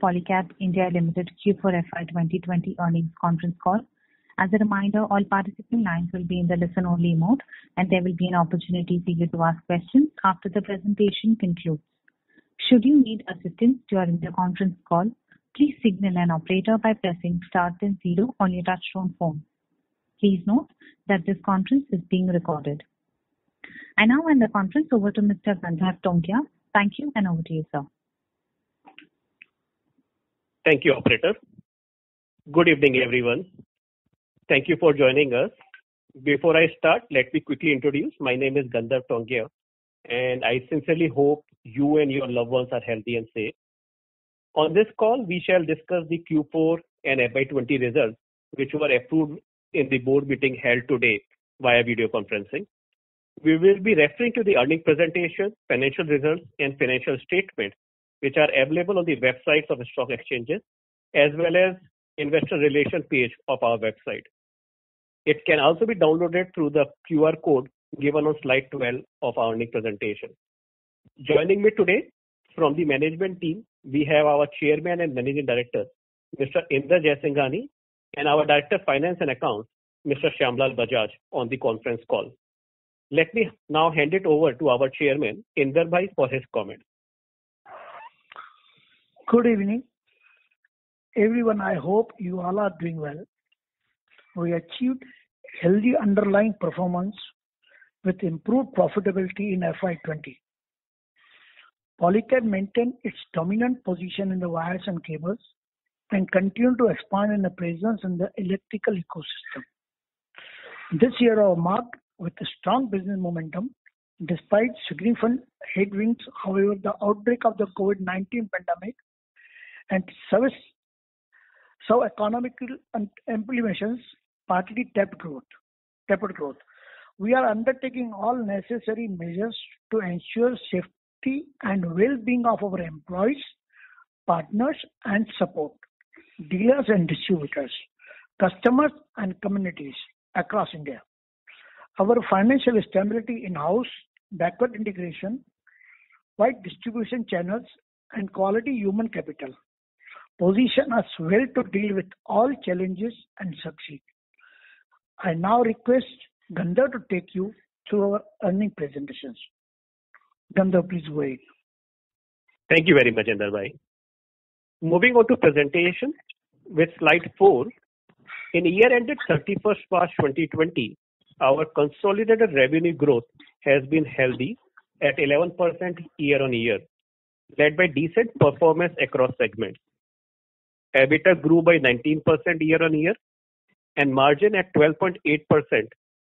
Polycab India Limited Q4 FY 2020 earnings conference call. As a reminder, all participant lines will be in the listen-only mode, and there will be an opportunity for you to ask questions after the presentation concludes. Should you need assistance during the conference call, please signal an operator by pressing star then zero on your touchtone phone. Please note that this conference is being recorded. I now hand the conference over to Mr. Gandharv Tongia. Thank you, and over to you, sir. Thank you, operator. Good evening, everyone. Thank you for joining us. Before I start, let me quickly introduce. My name is Gandharv Tongia, and I sincerely hope you and your loved ones are healthy and safe. On this call, we shall discuss the Q4 and FY20 results, which were approved in the board meeting held today via video conferencing. We will be referring to the earning presentation, financial results, and financial statements, which are available on the websites of the stock exchanges as well as investor relation page of our website. It can also be downloaded through the QR code given on slide 12 of our presentation. Joining me today from the management team, we have our Chairman and Managing Director, Mr. Inder Jaisinghani, and our Director of Finance and Accounts, Mr. Shyamlal Bajaj, on the conference call. Let me now hand it over to our Chairman, Inder Bhai, for his comments. Good evening, everyone. I hope you all are doing well. We achieved healthy underlying performance with improved profitability in FY20. Polycab maintained its dominant position in the wires and cables and continued to expand in the presence in the electrical ecosystem. This year was marked with a strong business momentum despite significant headwinds. However, the outbreak of the COVID-19 pandemic and service so economic implications partly tapered growth. We are undertaking all necessary measures to ensure safety and well-being of our employees, partners, and support dealers and distributors, customers, and communities across India. Our financial stability in-house, backward integration, wide distribution channels, and quality human capital position us well to deal with all challenges and succeed. I now request Gandharv to take you through our earning presentations. Gandharv, please go ahead. Thank you very much, Inder Bhai. Moving on to presentation with slide four. In year ended 31st March 2020, our consolidated revenue growth has been healthy at 11% year-on-year, led by decent performance across segments. EBITDA grew by 19% year-on-year, and margin at 12.8%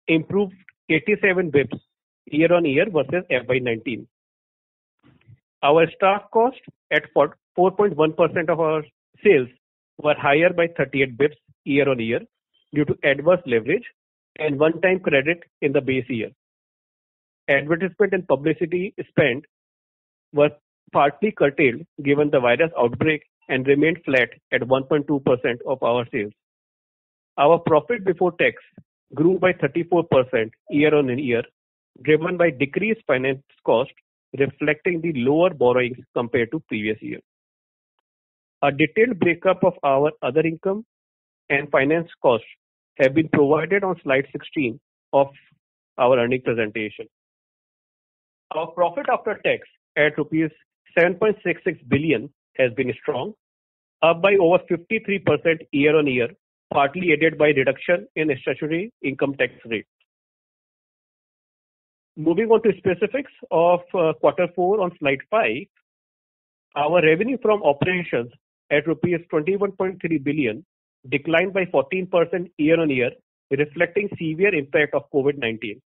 improved 87 basis points year-on-year versus FY19. Our staff cost at 4.1% of our sales were higher by 38 basis points year-on-year due to adverse leverage and one-time credit in the base year. Advertisement and publicity spend were partly curtailed given the virus outbreak and remained flat at 1.2% of our sales. Our profit before tax grew by 34% year-on-year, driven by decreased finance cost, reflecting the lower borrowings compared to previous year. A detailed breakup of our other income and finance costs have been provided on slide 16 of our earning presentation. Our profit after tax at rupees 7.66 billion has been strong, up by over 53% year-on-year, partly aided by reduction in statutory income tax rate. Moving on to specifics of uh, quarter four on slide five. Our revenue from operations at rupees 21.3 billion declined by 14% year-on-year, reflecting severe impact of COVID-19.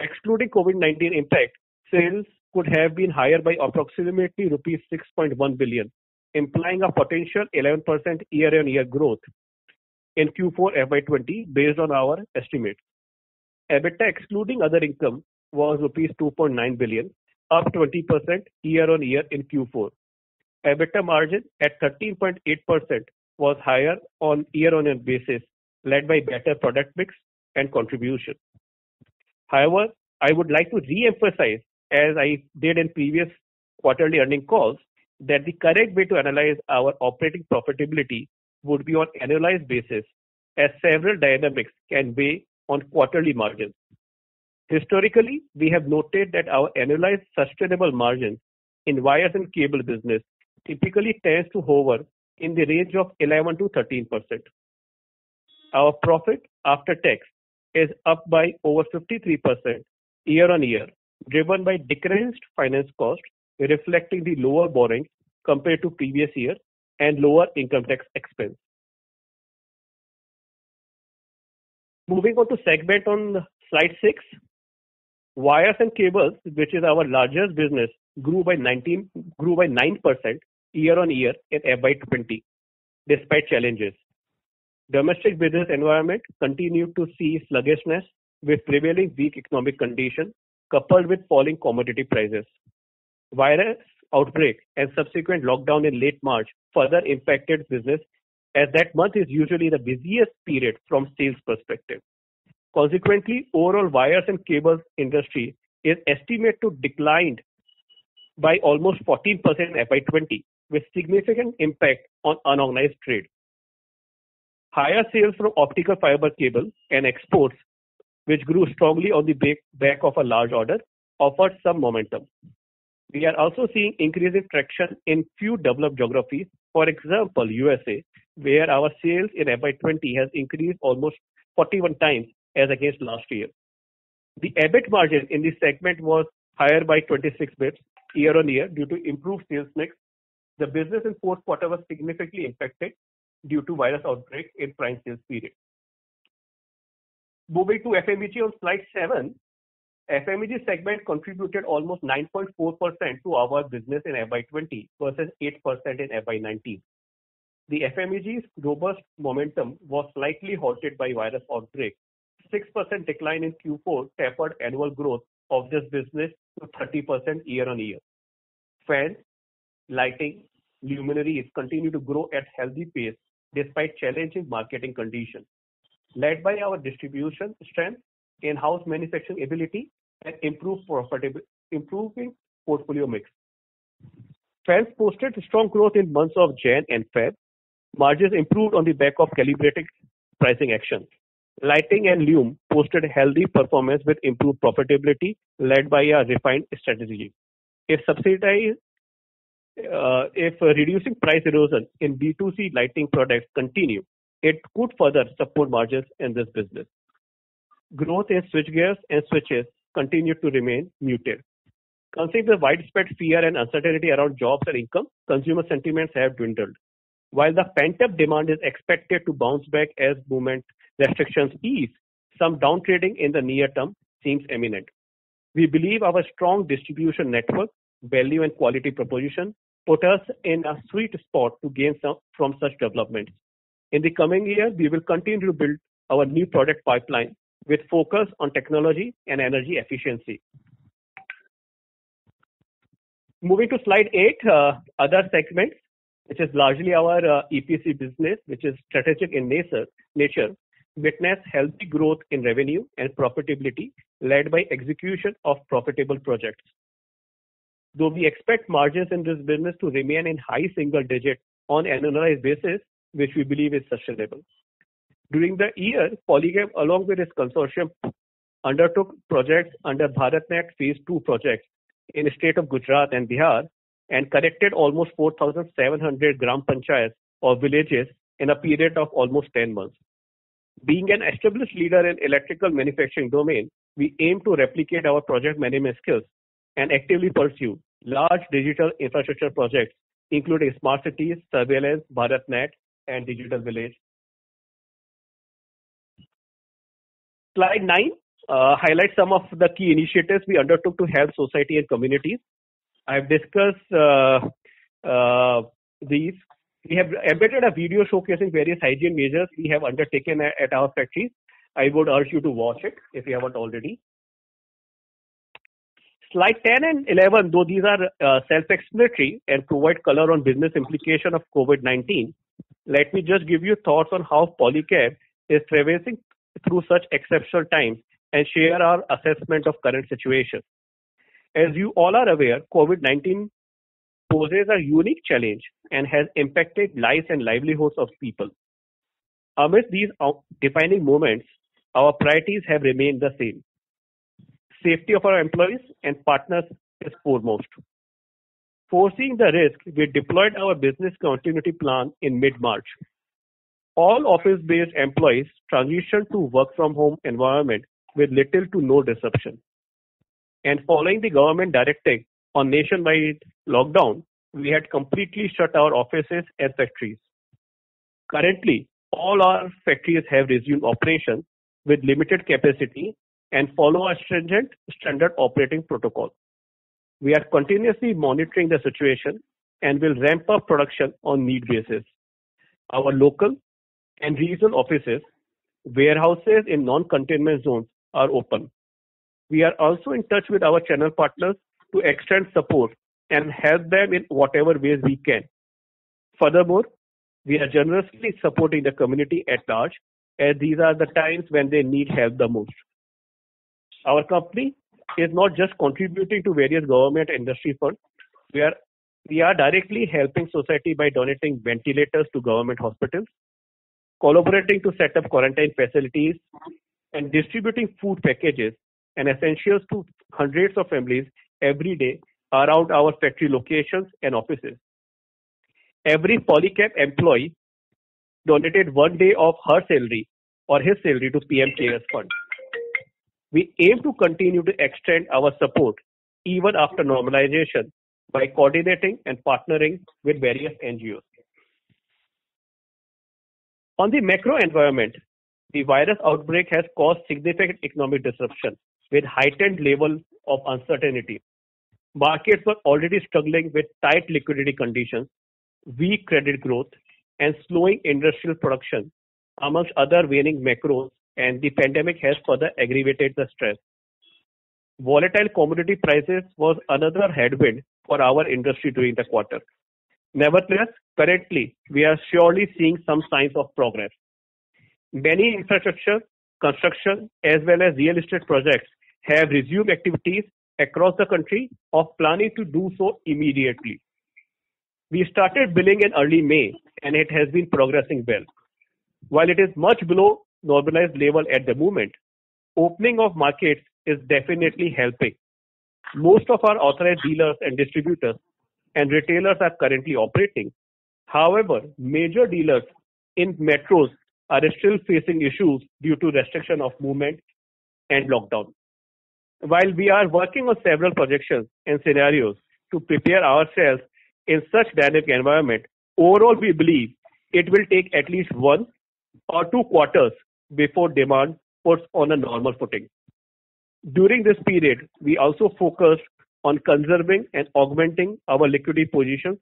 Excluding COVID-19 impact, sales could have been higher by approximately rupees 6.1 billion, implying a potential 11% year-on-year growth in Q4 FY20 based on our estimates. EBITDA excluding other income was rupees 2.9 billion, up 20% year-on-year in Q4. EBITDA margin at 13.8% was higher on year-on-year basis, led by better product mix and contribution. However, I would like to re-emphasize, as I did in previous quarterly earning calls, that the correct way to analyze our operating profitability would be on annualized basis, as several dynamics can weigh on quarterly margins. Historically, we have noted that our annualized sustainable margin in wires and cable business typically tends to hover in the range of 11 to 13 percent. Our profit after tax is up by over 53% year-on-year, driven by decreased finance cost, reflecting the lower borrowing compared to previous year and lower income tax expense. Moving on to segment on slide six. Wires and cables, which is our largest business, grew by 19 grew by 9% year-on-year in FY20 despite challenges. Domestic business environment continued to see sluggishness with prevailing weak economic conditions coupled with falling commodity prices. Virus outbreak and subsequent lockdown in late March further impacted business as that month is usually the busiest period from sales perspective. Consequently, overall wires and cables industry is estimated to decline by almost 14% in FY 2020, with significant impact on unorganized trade. Higher sales from optical fiber cable and exports, which grew strongly on the back of a large order, offered some momentum. We are also seeing increasing traction in few developed geographies. For example, USA, where our sales in FY20 has increased almost 41 times as against last year. The EBIT margin in this segment was higher by 26 basis year-on-year due to improved sales mix. The business in fourth quarter was significantly impacted due to virus outbreak in prime sales period. Moving to FMEG on slide seven. FMEG segment contributed almost 9.4% to our business in FY20 versus 8% in FY19. The FMEG's robust momentum was slightly halted by virus outbreak. 6% decline in Q4 tapered annual growth of this business to 30% year-on-year. Fans, lighting, luminaires continue to grow at healthy pace despite challenging marketing conditions, led by our distribution strength, in-house manufacturing ability, and improving portfolio mix. Fans posted strong growth in months of Jan and Feb. Margins improved on the back of calibrated pricing actions. Lighting and lume posted healthy performance with improved profitability led by a refined strategy. If subsidy, uh, if reducing price erosion in B2C lighting products continue, it could further support margins in this business. Growth in switchgears and switches continued to remain muted. Considering the widespread fear and uncertainty around jobs and income, consumer sentiments have dwindled. While the pent-up demand is expected to bounce back as movement restrictions ease, some downtrading in the near term seems imminent. We believe our strong distribution network, value and quality proposition put us in a sweet spot to gain from such developments. In the coming year, we will continue to build our new product pipeline with focus on technology and energy efficiency. Moving to slide eight, uh, other segments, which is largely our EPC business, which is strategic in nature, nature, witnessed healthy growth in revenue and profitability led by execution of profitable projects. Though we expect margins in this business to remain in high single digit on an annualized basis, which we believe is sustainable. During the year, Polycab, along with its consortium, undertook projects under BharatNet Phase II projects in the state of Gujarat and Bihar and connected almost 4,700 gram panchayats or villages in a period of almost 10 months. Being an established leader in electrical manufacturing domain, we aim to replicate our project management skills and actively pursue large digital infrastructure projects, including smart cities, surveillance, BharatNet, and digital village. Slide nine uh, highlights some of the key initiatives we undertook to help society and communities. I've discussed uh, uh, these. We have embedded a video showcasing various hygiene measures we have undertaken at our factories. I would urge you to watch it if you haven't already. Slide 10 and 11, though these are self-explanatory and provide color on business implication of COVID-19, let me just give you thoughts on how Polycab is traversing through such exceptional times and share our assessment of current situation. As you all are aware, COVID-19 poses a unique challenge and has impacted lives and livelihoods of people. Amidst these defining moments, our priorities have remained the same. Safety of our employees and partners is foremost. Foreseeing the risk, we deployed our business continuity plan in mid-March. All office-based employees transitioned to work from home environment with little to no disruption. And following the government directive on nationwide lockdown, we had completely shut our offices and factories. Currently, all our factories have resumed operation with limited capacity and follow a stringent standard operating protocol. We are continuously monitoring the situation and will ramp up production on need basis. Our local and regional offices, warehouses in non-containment zones are open. We are also in touch with our channel partners to extend support and help them in whatever ways we can. Furthermore, we are generously supporting the community at large as these are the times when they need help the most. Our company is not just contributing to various government industry funds. We are we are directly helping society by donating ventilators to government hospitals, collaborating to set up quarantine facilities, and distributing food packages and essentials to hundreds of families every day around our factory locations and offices. Every Polycab employee donated one day of her salary or his salary to PM CARES Fund. We aim to continue to extend our support even after normalization by coordinating and partnering with various NGOs. On the macro environment, the virus outbreak has caused significant economic disruption with heightened level of uncertainty. Markets were already struggling with tight liquidity conditions, weak credit growth, and slowing industrial production, amongst other waning macros, and the pandemic has further aggravated the stress. Volatile commodity prices was another headwind for our industry during the quarter. Nevertheless, currently, we are surely seeing some signs of progress. Many infrastructure, construction, as well as real estate projects have resumed activities across the country or planning to do so immediately. We started billing in early May and it has been progressing well. While it is much below normalized level at the moment, opening of markets is definitely helping. Most of our authorized dealers and distributors and retailers are currently operating. However, major dealers in metros are still facing issues due to restriction of movement and lockdown. While we are working on several projections and scenarios to prepare ourselves in such dynamic environment, overall we believe it will take at least one or two quarters before demand puts on a normal footing. During this period, we also focused on conserving and augmenting our liquidity position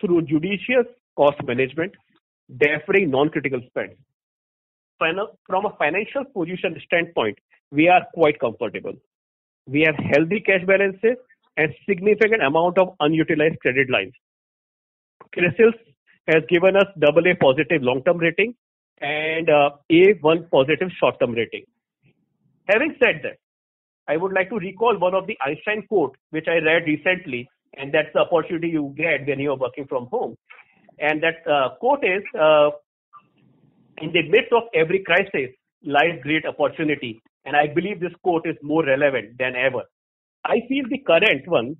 through judicious cost management, deferring non-critical spend. From a financial position standpoint, we are quite comfortable. We have healthy cash balances and significant amount of unutilized credit lines. CRISIL has given us AA positive long-term rating and uh, A1 positive short-term rating. Having said that, I would like to recall one of the Einstein quote which I read recently, and that's the opportunity you get when you are working from home. And that uh, quote is, uh, in the midst of every crisis lies great opportunity. And I believe this quote is more relevant than ever. I feel the current one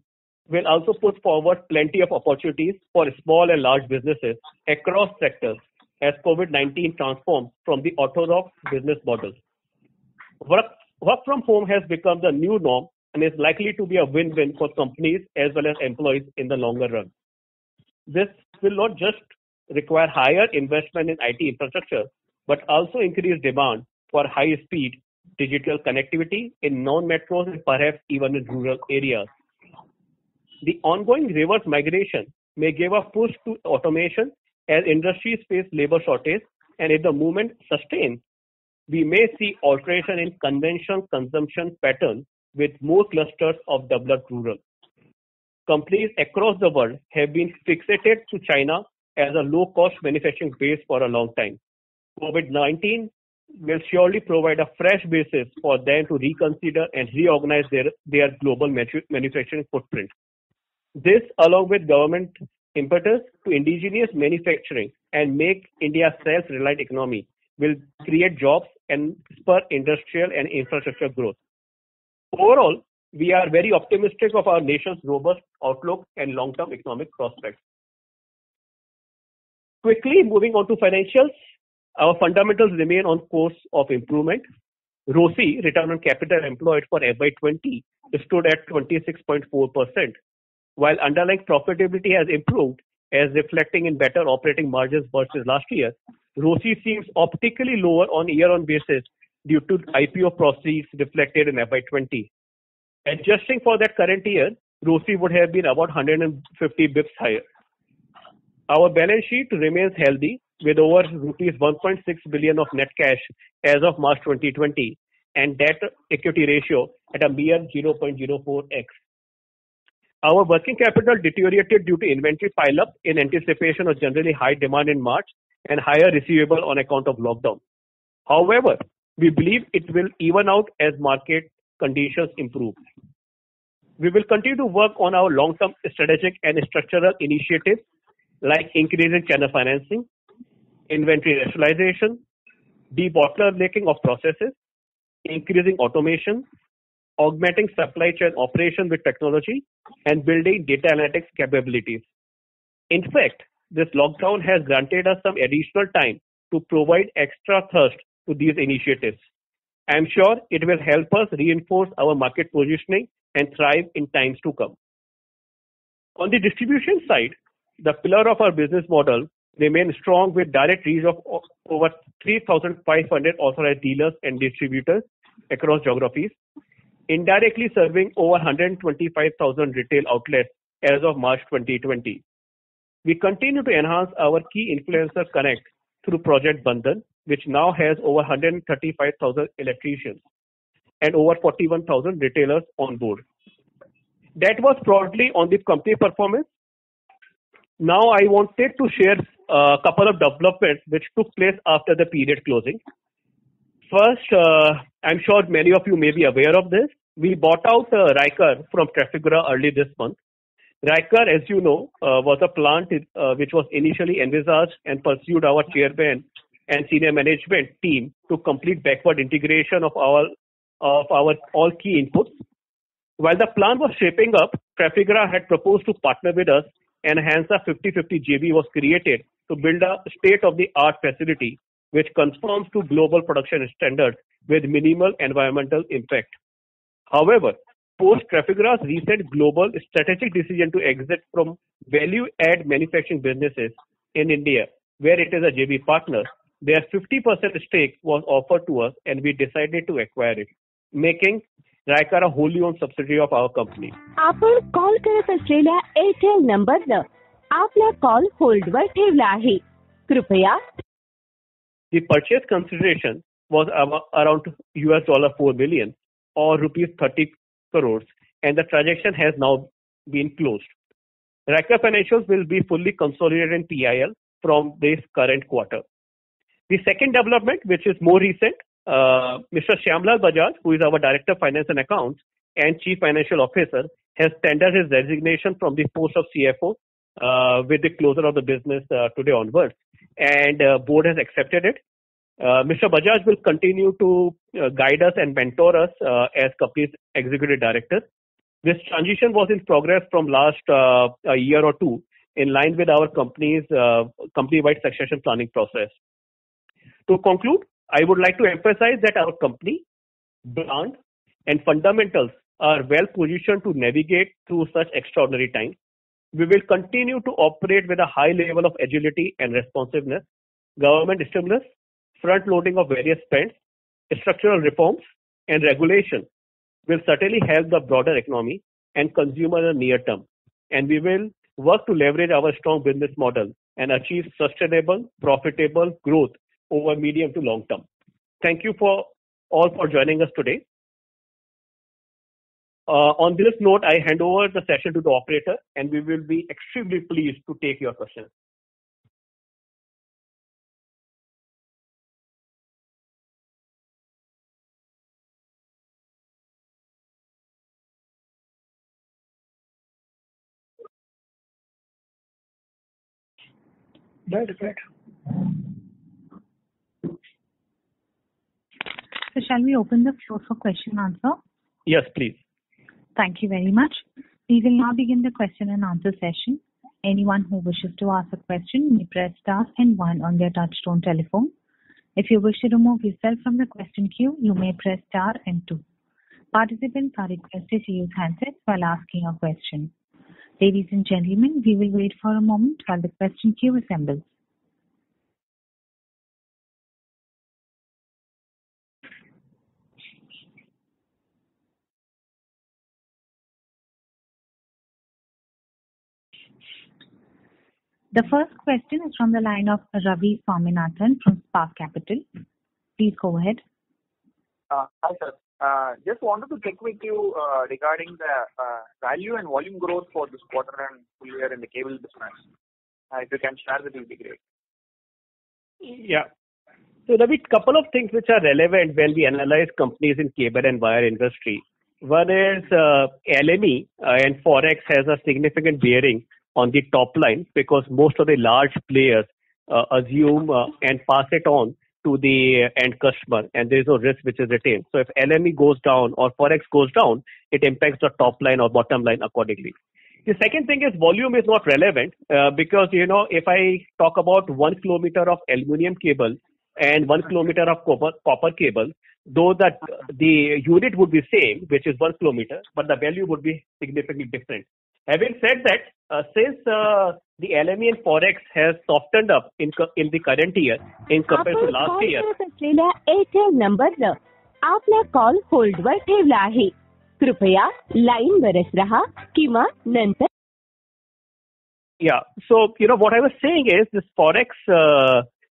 will also put forward plenty of opportunities for small and large businesses across sectors as COVID-19 transforms from the orthodox business models. Work, work from home has become the new norm and is likely to be a win-win for companies as well as employees in the longer run. This will not just require higher investment in IT infrastructure, but also increase demand for high-speed digital connectivity in non-metros and perhaps even in rural areas. The ongoing reverse migration may give a push to automation as industries face labor shortage, and if the movement sustains, we may see alteration in conventional consumption pattern with more clusters of developed rural. Companies across the world have been fixated to China as a low-cost manufacturing base for a long time. COVID-19 will surely provide a fresh basis for them to reconsider and reorganize their, their global manufacturing footprint. This, along with government impetus to indigenous manufacturing and make India self-reliant economy, will create jobs and spur industrial and infrastructure growth. Overall, we are very optimistic of our nation's robust outlook and long-term economic prospects. Quickly moving on to financials, our fundamentals remain on course of improvement. ROCE, return on capital employed for FY20, stood at 26.4%, while underlying profitability has improved as reflecting in better operating margins versus last year. ROCE seems optically lower on year-on basis due to IPO proceeds reflected in FY20. Adjusting for that current year, ROCE would have been about 150 bips higher. Our balance sheet remains healthy with over rupees 1.6 billion of net cash as of March 2020 and debt equity ratio at a mere 0.04x. Our working capital deteriorated due to inventory pile-up in anticipation of generally high demand in March and higher receivable on account of lockdown. However, we believe it will even out as market conditions improve. We will continue to work on our long-term strategic and structural initiatives like increasing channel financing, inventory rationalization, debottlenecking of processes, increasing automation, augmenting supply chain operation with technology, and building data analytics capabilities. In fact, this lockdown has granted us some additional time to provide extra thrust to these initiatives. I am sure it will help us reinforce our market positioning and thrive in times to come. On the distribution side, the pillar of our business model remains strong with direct reach of over 3,500 authorized dealers and distributors across geographies, indirectly serving over 125,000 retail outlets as of March 2020. We continue to enhance our key influencer connect through Project Bandhan, which now has over 135,000 electricians and over 41,000 retailers on board. That was broadly on the company performance. Now I wanted to share a couple of developments which took place after the period closing. First, uh, I'm sure many of you may be aware of this. We bought out uh, Ryker from Trafigura early this month. Ryker, as you know, uh, was a plant uh, which was initially envisaged and pursued our chairman and senior management team to complete backward integration of our of our all key inputs. While the plan was shaping up, Trafigura had proposed to partner with us and hence a 50-50 JV was created to build a state-of-the-art facility which conforms to global production standards with minimal environmental impact. However, forced Trafigura's recent global strategic decision to exit from value-add manufacturing businesses in India, where it is a JV partner. Their 50% stake was offered to us, and we decided to acquire it, making Ryker a wholly owned subsidiary of our company. Apple call करत Australia, Airtel number. आपला call hold, ठेवला आहे कृपया The purchase consideration was around US dollar 4 billion or rupees 30 crores and the transaction has now been closed. Ryker financials will be fully consolidated in PIL from this current quarter. The second development, which is more recent, uh, Mr. Shyamlal Bajaj, who is our Director of Finance and Accounts and Chief Financial Officer, has tendered his resignation from the post of CFO uh, with the closure of the business uh, today onwards, and uh, board has accepted it. Uh, Mr. Bajaj will continue to uh, guide us and mentor us as company's executive director. This transition was in progress from last a year or two, in line with our company's company-wide succession planning process. To conclude, I would like to emphasize that our company, brand, and fundamentals are well positioned to navigate through such extraordinary times. We will continue to operate with a high level of agility and responsiveness. Government stimulus, front loading of various spends, structural reforms, and regulation will certainly help the broader economy and consumer in the near term. And we will work to leverage our strong business model and achieve sustainable, profitable growth over medium to long term. Thank you for all for joining us today. Uh, on this note, I hand over the session to the operator and we will be extremely pleased to take your questions. Good, good. So shall we open the floor for question and answer? Yes, please. Thank you very much. We will now begin the question and answer session. Anyone who wishes to ask a question may press star and one on their touchtone telephone. If you wish to remove yourself from the question queue, you may press star and two. Participants are requested to use handsets while asking a question. Ladies and gentlemen, we will wait for a moment while the question queue assembles. The first question is from the line of Ravi Swaminathan from Spark Capital. Please go ahead. Uh, hi, sir. Uh, just wanted to check with you uh, regarding the uh, value and volume growth for this quarter and full year in the cable business. If you can share that, it will be great. Yeah. So Ravi, couple of things which are relevant when we analyze companies in cable and wire industry. One is, uh, LME and Forex has a significant bearing on the top line because most of the large players uh, assume and pass it on to the end customer, and there is no risk which is retained. So if LME goes down or Forex goes down, it impacts the top line or bottom line accordingly. The second thing is volume is not relevant, uh, because, you know, if I talk about 1 kilometer of aluminum cable and 1 kilometer of copper copper cable, though that the unit would be same, which is 1 kilometer, but the value would be significantly different. Having said that, uh, since uh, the LME and Forex has softened up in the current year in comparison to last year. आपण call करत असलेल्या एअरटेल नंबरनं आपला call होल्डवर ठेवला आहे कृपया लाईनवरच रहा किंवा नंतर Yeah. So, you know, what I was saying is this Forex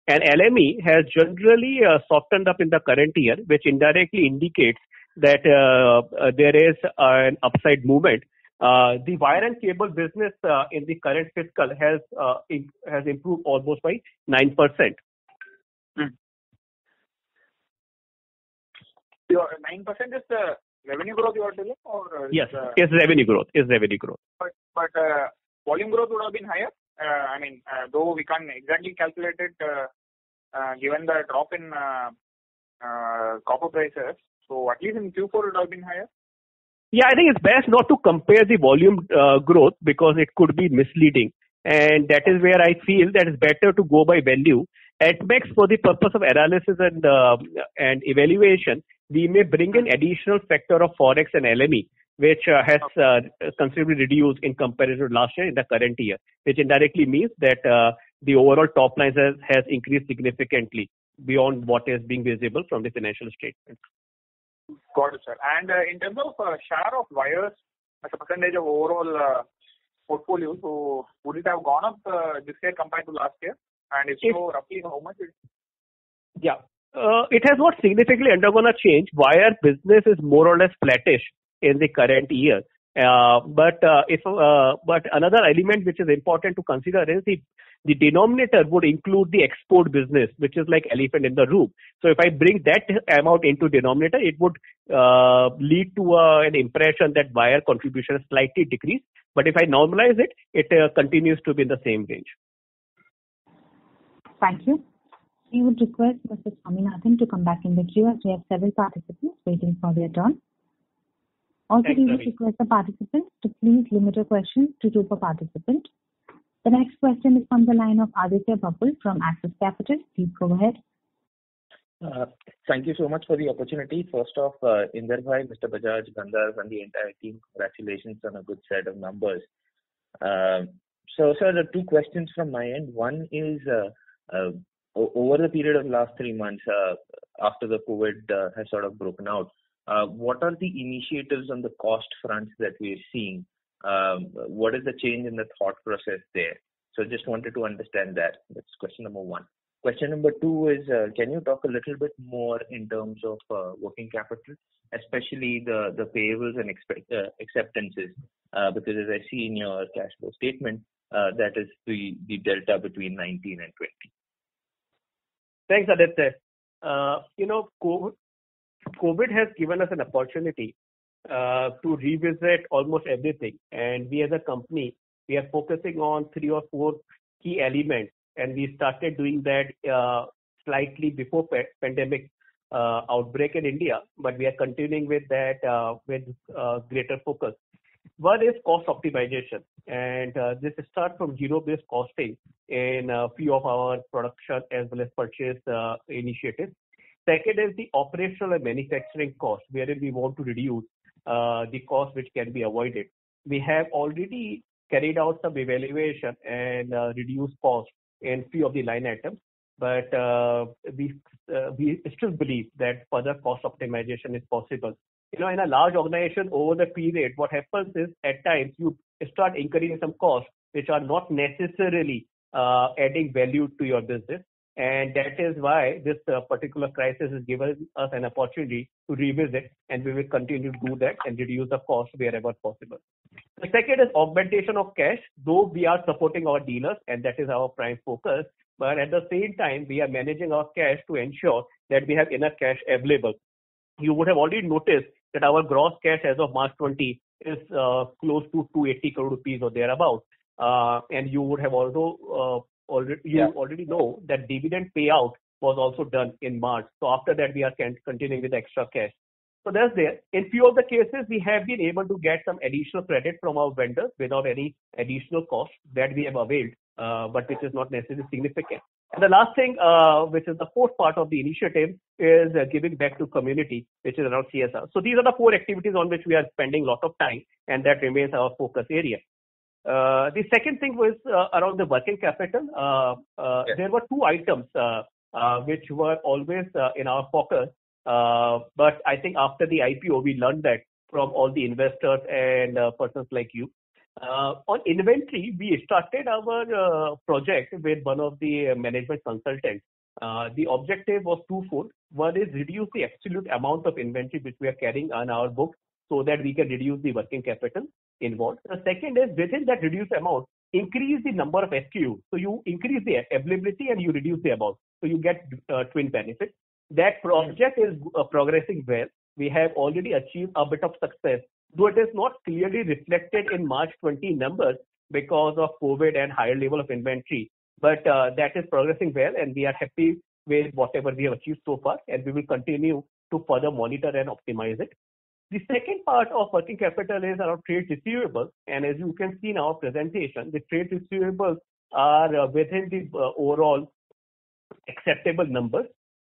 and LME has generally softened up in the current year, which indirectly indicates that there is an upside movement. Uh, the wire and cable business uh, in the current fiscal has uh, has improved almost by 9%. Hmm. Your 9% is the revenue growth you are telling or? Yes, it's revenue growth. It's revenue growth. But volume growth would have been higher? I mean, though we can't exactly calculate it, given the drop in copper prices. So at least in Q4 it would have been higher? Yeah, I think it's best not to compare the volume uh, growth because it could be misleading. And that is where I feel that it's better to go by value. At max, for the purpose of analysis and um, and evaluation, we may bring in additional factor of Forex and LME, which uh, has uh, considerably reduced in comparison to last year in the current year. Which indirectly means that the overall top line has increased significantly beyond what is being visible from the financial statement. Got it, sir. And, uh, in terms of uh, share of wires as a percentage of overall uh, portfolio, so would it have gone up this year compared to last year? And if so, roughly how much is? Yeah. It has not significantly undergone a change. Wire business is more or less flattish in the current year. Uh, but uh, if uh, but another element which is important to consider is the the denominator would include the export business, which is like elephant in the room. So if I bring that amount into denominator, it would lead to an impression that buyer contribution has slightly decreased. But if I normalize it, it continues to be in the same range. Thank you. We would request Mr. Swaminathan to come back in the queue as we have several participants waiting for their turn. Also, Thanks, we would request the participants to please limit your questions to two per participant. The next question is from the line of Aditya Bagul from Axis Capital. Please go ahead. Uh, thank you so much for the opportunity. First off, uh, Inder bhai, Mr. Bajaj, Gandharv, and the entire team, congratulations on a good set of numbers. Uh, so sir, the two questions from my end. One is, over the period of last three months, after the COVID has sort of broken out, Uh, what are the initiatives on the cost front that we are seeing? Um, what is the change in the thought process there? So just wanted to understand that. That's question number one. Question number two is, uh, can you talk a little bit more in terms of uh, working capital, especially the payables and acceptances? Because as I see in your cash flow statement, that is the the delta between 19 and 20. Thanks, Aditya. You know, COVID has given us an opportunity uh, to revisit almost everything. And we as a company, we are focusing on three or four key elements and we started doing that uh, slightly before pa- pandemic uh, outbreak in India, but we are continuing with that uh, with uh, greater focus. One is cost optimization, and uh, this starts from zero-based costing in a few of our production as well as purchase initiatives. Second is the operational and manufacturing cost, wherein we want to reduce uh, the cost which can be avoided. We have already carried out some evaluation and uh, reduced cost in few of the line items, but uh, we we still believe that further cost optimization is possible. You know, in a large organization over the period, what happens is at times you start incurring some costs which are not necessarily adding value to your business. And that is why this uh, particular crisis has given us an opportunity to revisit, and we will continue to do that and reduce the cost wherever possible. The second is augmentation of cash, though we are supporting our dealers, and that is our prime focus. But at the same time, we are managing our cash to ensure that we have enough cash available. You would have already noticed that our gross cash as of March 20 is uh, close to 280 crore rupees or thereabout. Uh, and you would have also uh, already you Yeah. already know that dividend payout was also done in March. So after that, we are con- continuing with extra cash. So that's there. In few of the cases, we have been able to get some additional credit from our vendors without any additional cost that we have availed, uh, but which is not necessarily significant. And the last thing, uh, which is the fourth part of the initiative, is uh, giving back to community, which is around CSR. So these are the four activities on which we are spending a lot of time, and that remains our focus area. Uh, the second thing was uh, around the working capital. Uh, uh, Yes. There were two items uh, uh, which were always uh, in our focus. Uh, but I think after the IPO, we learned that from all the investors and uh, persons like you. Uh, on inventory, we started our uh, project with one of the management consultants. Uh, the objective was twofold. One is reduce the absolute amount of inventory which we are carrying on our books so that we can reduce the working capital involved. The second is within that reduced amount, increase the number of SKUs. So you increase the availability and you reduce the amount. So you get uh, twin benefits. That project is uh, progressing well. We have already achieved a bit of success, though it is not clearly reflected in March 20 numbers because of COVID and higher level of inventory. But uh, that is progressing well, and we are happy with whatever we have achieved so far, and we will continue to further monitor and optimize it. The second part of working capital is around trade receivables, and as you can see in our presentation, the trade receivables are uh, within the uh, overall acceptable numbers.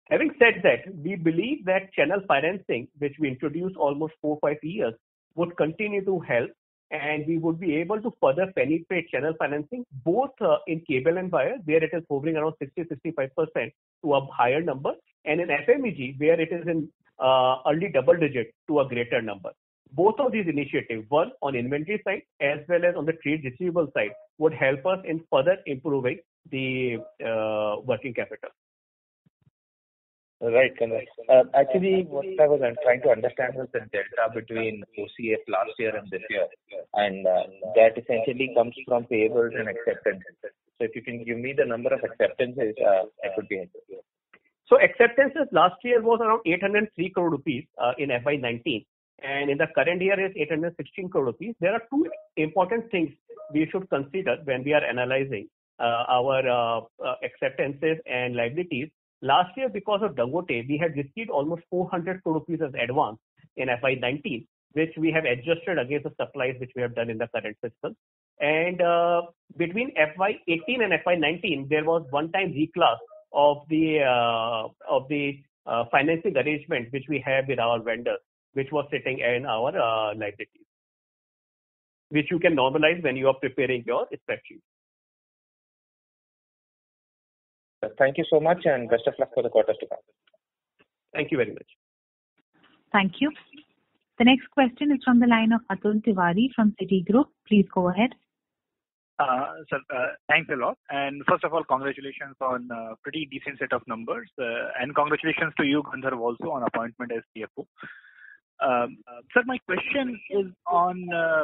Having said that, we believe that channel financing, which we introduced almost four, five years, would continue to help, and we would be able to further penetrate channel financing, both uh, in cable and wire, where it is hovering around 60-65% to a higher number, and in FMEG, where it is in early double digit to a greater number. Both of these initiatives, one on inventory side as well as on the trade receivable side, would help us in further improving the uh, working capital. Right. Uh, Actually, what I was uh, trying to understand was the delta between OCF last year and this year, and uh, that essentially comes from payables and acceptances. So if you can give me the number of acceptances, uh, that would be helpful. So acceptances last year was around 803 crore rupees uh, in FY19, and in the current year is 816 crore rupees. There are two important things we should consider when we are analyzing uh, our uh, uh, acceptances and liabilities. Last year, because of Dangote, we had received almost 400 crore rupees as advance in FY19, which we have adjusted against the supplies which we have done in the current fiscal. And uh, between FY18 and FY19, there was one-time reclass of the uh, of the uh, financing arrangement which we have with our vendors, which was sitting in our uh, liabilities, which you can normalize when you are preparing your spreadsheet. Thank you so much, and best of luck for the quarters to come. Thank you very much. Thank you. The next question is from the line of Atul Tiwari from Citigroup. Please go ahead. Uh, Sir, uh, thanks a lot. And first of all, congratulations on a pretty decent set of numbers. Uh, and congratulations to you, Gandharv, also on appointment as CFO. Um, uh, Sir, my question is on, uh,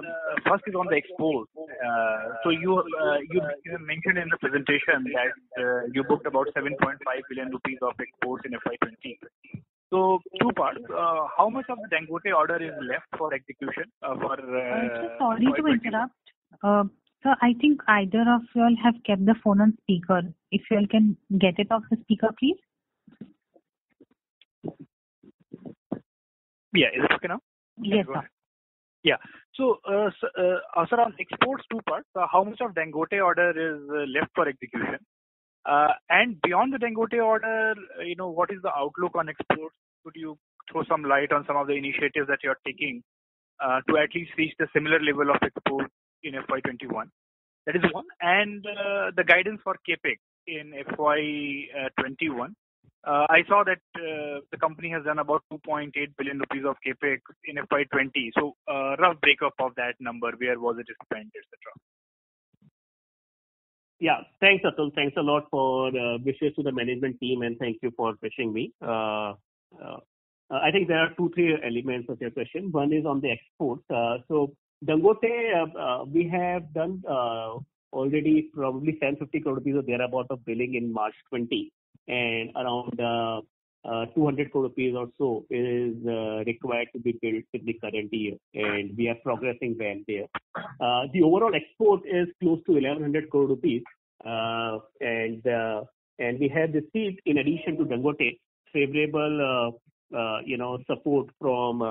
first is on the export. Uh, So you uh, you you mentioned in the presentation that uh, you booked about 7.5 billion rupees of exports in FY 20. So two parts. Uh, How much of the Dangote order is left for execution uh, for Uh, uh, so sorry to FY 21? interrupt. Uh, So I think either of you all have kept the phone on speaker. If you all can get it off the speaker, please. Yeah, is it okay now? Yes, sir. Yeah. So, uh, uh, uh, sir, on exports, two parts. Uh, How much of Dangote order is uh, left for execution? Uh, And beyond the Dangote order, uh, you know, what is the outlook on exports? Could you throw some light on some of the initiatives that you're taking uh, to at least reach the similar level of export in FY 21? That is one. And uh, the guidance for CapEx in FY uh, 21. Uh, I saw that uh, the company has done about 2.8 billion rupees of capex in FY20. So, uh, rough breakup of that number, where was it spent, etc. Yeah. Thanks, Atul. Thanks a lot for uh, wishes to the management team, and thank you for wishing me. Uh, uh, I think there are two, three elements of your question. One is on the exports. Uh, So Dangote, uh, uh, we have done uh, already probably 1050 crore rupees or thereabout of billing in March 20, and around uh, uh, 200 crore rupees or so is required to be built in the current year, and we are progressing well there. The overall export is close to 1,100 crore rupees, and and we have received, in addition to Dangote, favorable, you know, support from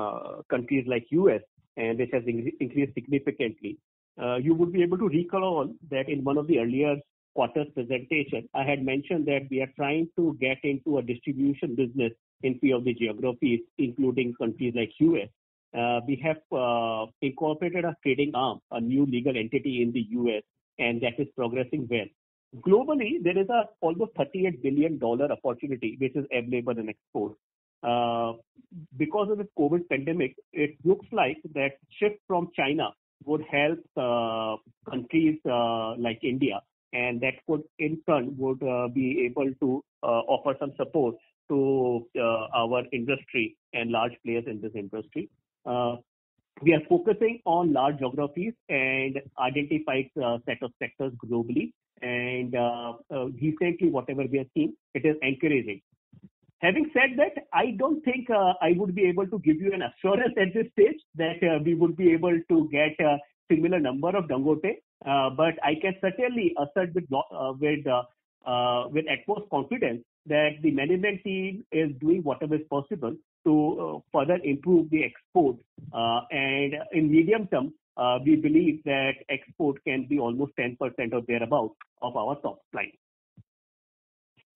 countries like U.S., and which has in- increased significantly. Uh, You would be able to recall that in one of the earlier quarters presentation, I had mentioned that we are trying to get into a distribution business in few of the geographies, including countries like U.S. Uh, We have uh, incorporated a trading arm, a new legal entity in the U.S., and that is progressing well. Globally, there is a almost $38 billion opportunity which is available in export. Uh, Because of the COVID pandemic, it looks like that shift from China would help uh, countries uh, like India, and that could in turn would uh, be able to uh, offer some support to uh, our industry and large players in this industry. We are focusing on large geographies and identified set of sectors globally. And recently, whatever we are seeing, it is encouraging. Having said that, I don't think uh, I would be able to give you an assurance at this stage that uh, we would be able to get a similar number of Dangote. Uh, but I can certainly assert with utmost confidence that the management team is doing whatever is possible to further improve the export. And in medium term, we believe that export can be almost 10% or thereabout of our top line.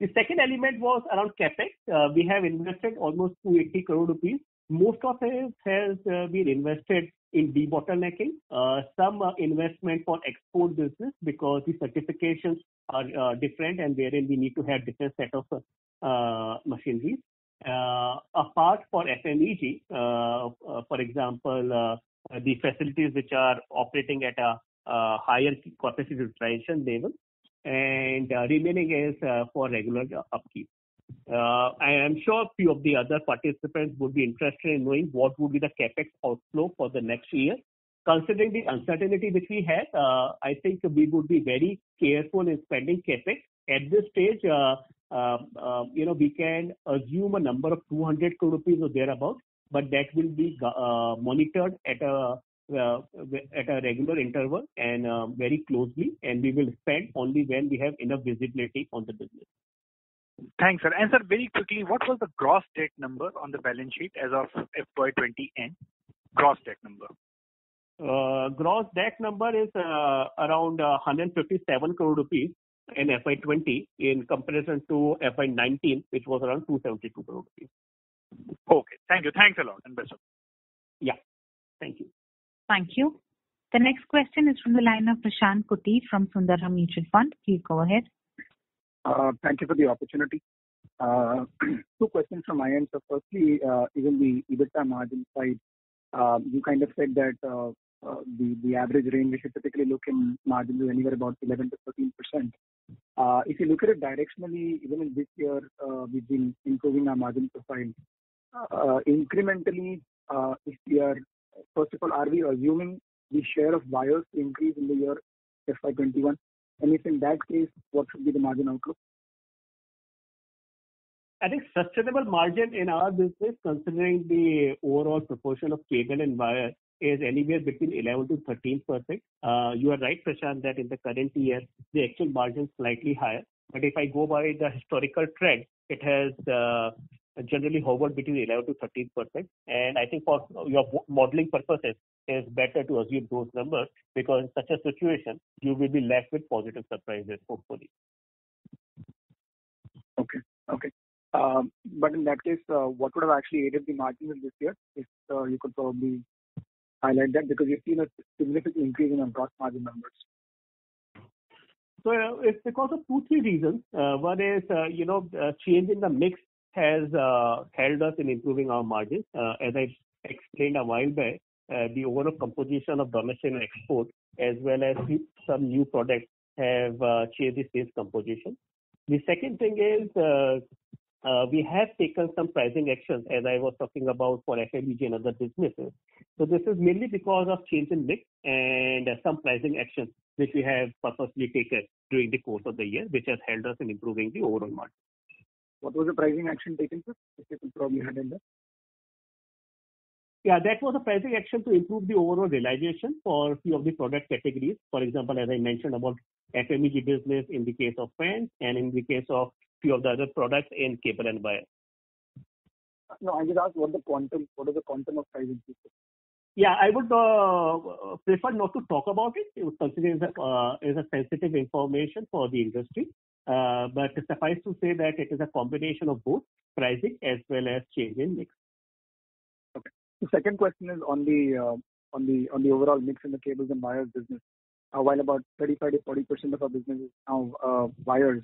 The second element was around capex. Uh, we have invested almost 280 crore rupees. Most of it has uh, been invested in debottlenecking, uh, some investment for export business because the certifications are different and wherein we need to have different set of uh, machineries. Uh, a for FMEG, for example, the facilities which are operating at a higher capacity utilization level, and uh, remaining is uh, for regular upkeep. Uh, I am sure a few of the other participants would be interested in knowing what would be the capex outflow for the next year. Considering the uncertainty which we uh, I think we would be very careful in spending capex. At this stage, you know, we can assume a number of 200 crore rupees or thereabout, but that will be monitored at a uh, at a regular interval and uh, very closely, and we will spend only when we have enough visibility on the business. Thanks, sir. And sir, very quickly, what was the gross debt number on the balance sheet as of FY20 end? Gross debt number. Uh, gross debt number is uh, around uh, 157 crore rupees in FY20 in comparison to FY19, which was around 272 crore rupees. Okay. Thank you. Thanks a lot, and best of Yeah. Thank you. Thank you. The next question is from the line of Prashant Kuti from Sundaram Mutual Fund. Please go ahead. Uh, Thank you for the opportunity. Uh, Two questions from my end. Firstly, uh, even the EBITDA margin side, you kind of said that the average range we should typically look in margins is anywhere about 11 to 13 percent Uh If you look at it directionally, even in this year, we've been improving our margin profile. Incrementally, if we are, first of all, are we assuming the share of buyers to increase in the year FY 21 And if in that case, what should be the margin outlook? I think sustainable margin in our business, considering the overall proportion of cable and wire, is anywhere between 11 to 13 percent. Uh, you are right, Prashant, that in the current year the actual margin is slightly higher. But if I go by the historical trend, it has uh, generally hovered between 11 to 13 percent. And I think for your modeling purposes, it's better to assume those numbers because in such a situation, you will be left with positive surprises, hopefully. Okay. Okay. Um, but in that case, uh, what would have actually aided the margins in this year? If uh, you could probably highlight that because you've seen a significant increase in our gross margin numbers. So uh, it's because of two, three reasons. Uh, one is, uh, you know, uh, change in the mix has uh, helped us in improving our margins. Uh, as I explained a while back, uh, the overall composition of domestic and export, as well as some new products, have changed the sales composition. The second thing is we have taken some pricing actions, as I was talking about for FMEG and other businesses. So this is mainly because of change in mix and some pricing actions which we have purposely taken during the course of the year, which has helped us in improving the overall margin. What was the pricing action taken, sir? If you could probably handle that. Yeah, that was a pricing action to improve the overall realization for a few of the product categories. For example, as I mentioned about FMEG business in the case of fans and in the case of few of the other products in cable and wire. No, I just asked what the quantum, what is the quantum of price increase? Yeah, I would uh, prefer not to talk about it. It as a, uh, as a sensitive information for the industry. Uh, but suffice to say that it is a combination of both pricing as well as change in mix. Okay. The second question is on the uh, on the on the overall mix in the cables and wires business. Uh, while about 35 to 40 percent of our business is now wires,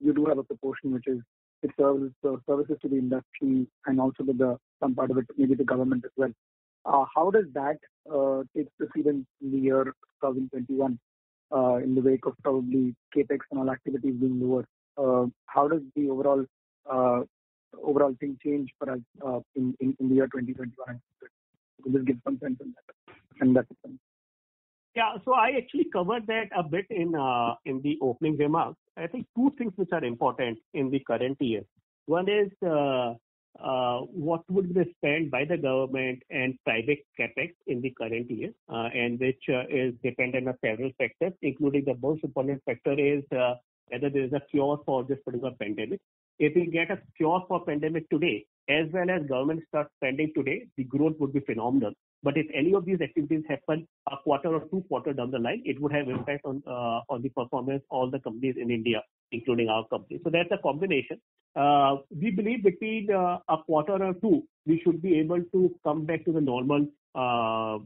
you do have a proportion which is it serves services to the industry and also to the some part of it maybe the government as well. How does that take precedence in the year 2021 uh, in the wake of probably capex and all activities being lower? Uh, how does the overall uh, overall thing change for us uh, in, the year 2021? Could just give some sense on that. That's it. Yeah, so I actually covered that a bit in uh, in the opening remarks. I think two things which are important in the current year. One is uh, uh, what would be spent by the government and private capex in the current year, uh, and which uh, is dependent on several factors, including the most important factor is uh, whether there is a cure for this particular pandemic. If we get a cure for pandemic today, as well as government starts spending today, the growth would be phenomenal. But if any of these activities happen a quarter or two quarter down the line, it would have impact on uh, on the performance of all the companies in India, including our company. So that's a combination. Uh, we believe between uh, a quarter or two, we should be able to come back to the normal uh,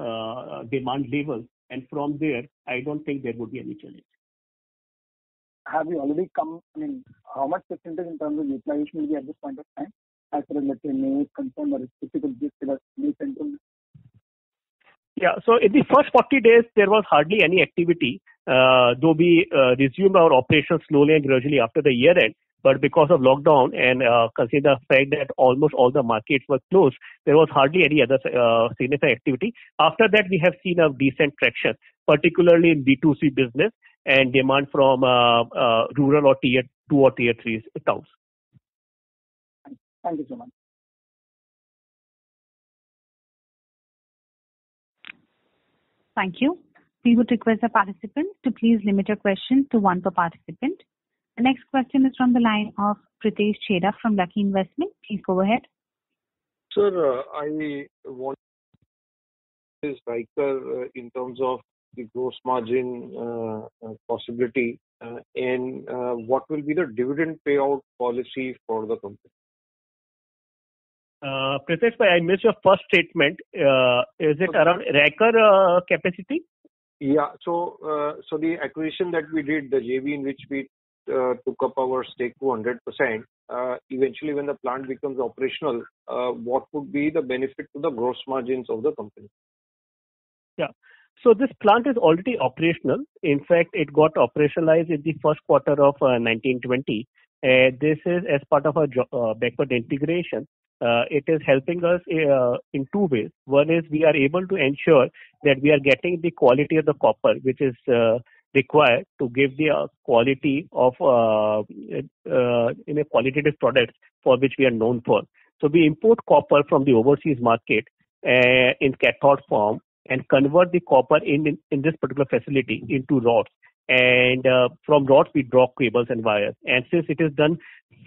uh, demand levels, and from there, I don't think there would be any challenge. Have you already come? I mean, how much percentage in terms of utilization will be at this point of time? As far as let's say May is concerned, or if you could give us yeah. So in the first 40 days, there was hardly any activity, though we uh, resumed our operations slowly and gradually after the year end. But because of lockdown and uh, consider the fact that almost all the markets were closed, there was hardly any other uh, significant activity. After that, we have seen a decent traction, particularly in B2C business and demand from uh, uh, rural or tier two or tier three towns. Thank you so much. Thank you. We would request the participants to please limit your questions to one per participant. The next question is from the line of Pritesh Chheda from Lucky Investment. Please go ahead. Sir, uh, I want is Ryker uh, in terms of the gross margin uh, possibility and what will be the dividend payout policy for the company? Uh, Pritesh, I missed your first statement. Uh, is it around Ryker uh, capacity? Yeah. So, uh, so the acquisition that we did, the JV in which we uh, took up our stake to 100%, uh, eventually when the plant becomes operational, what would be the benefit to the gross margins of the company? Yeah. So this plant is already operational. In fact, it got operationalized in the first quarter of uh, 1920. Uh, this is as part of our backward integration uh, it is helping us uh, in two ways. One is we are able to ensure that we are getting the quality of the copper, which is uh, required to give the uh, quality of uh, uh, in a qualitative product for which we are known for. So we import copper from the overseas market in cathode form and convert the copper in, in, in this particular facility into rods. And uh, from rods, we draw cables and wires. And since it is done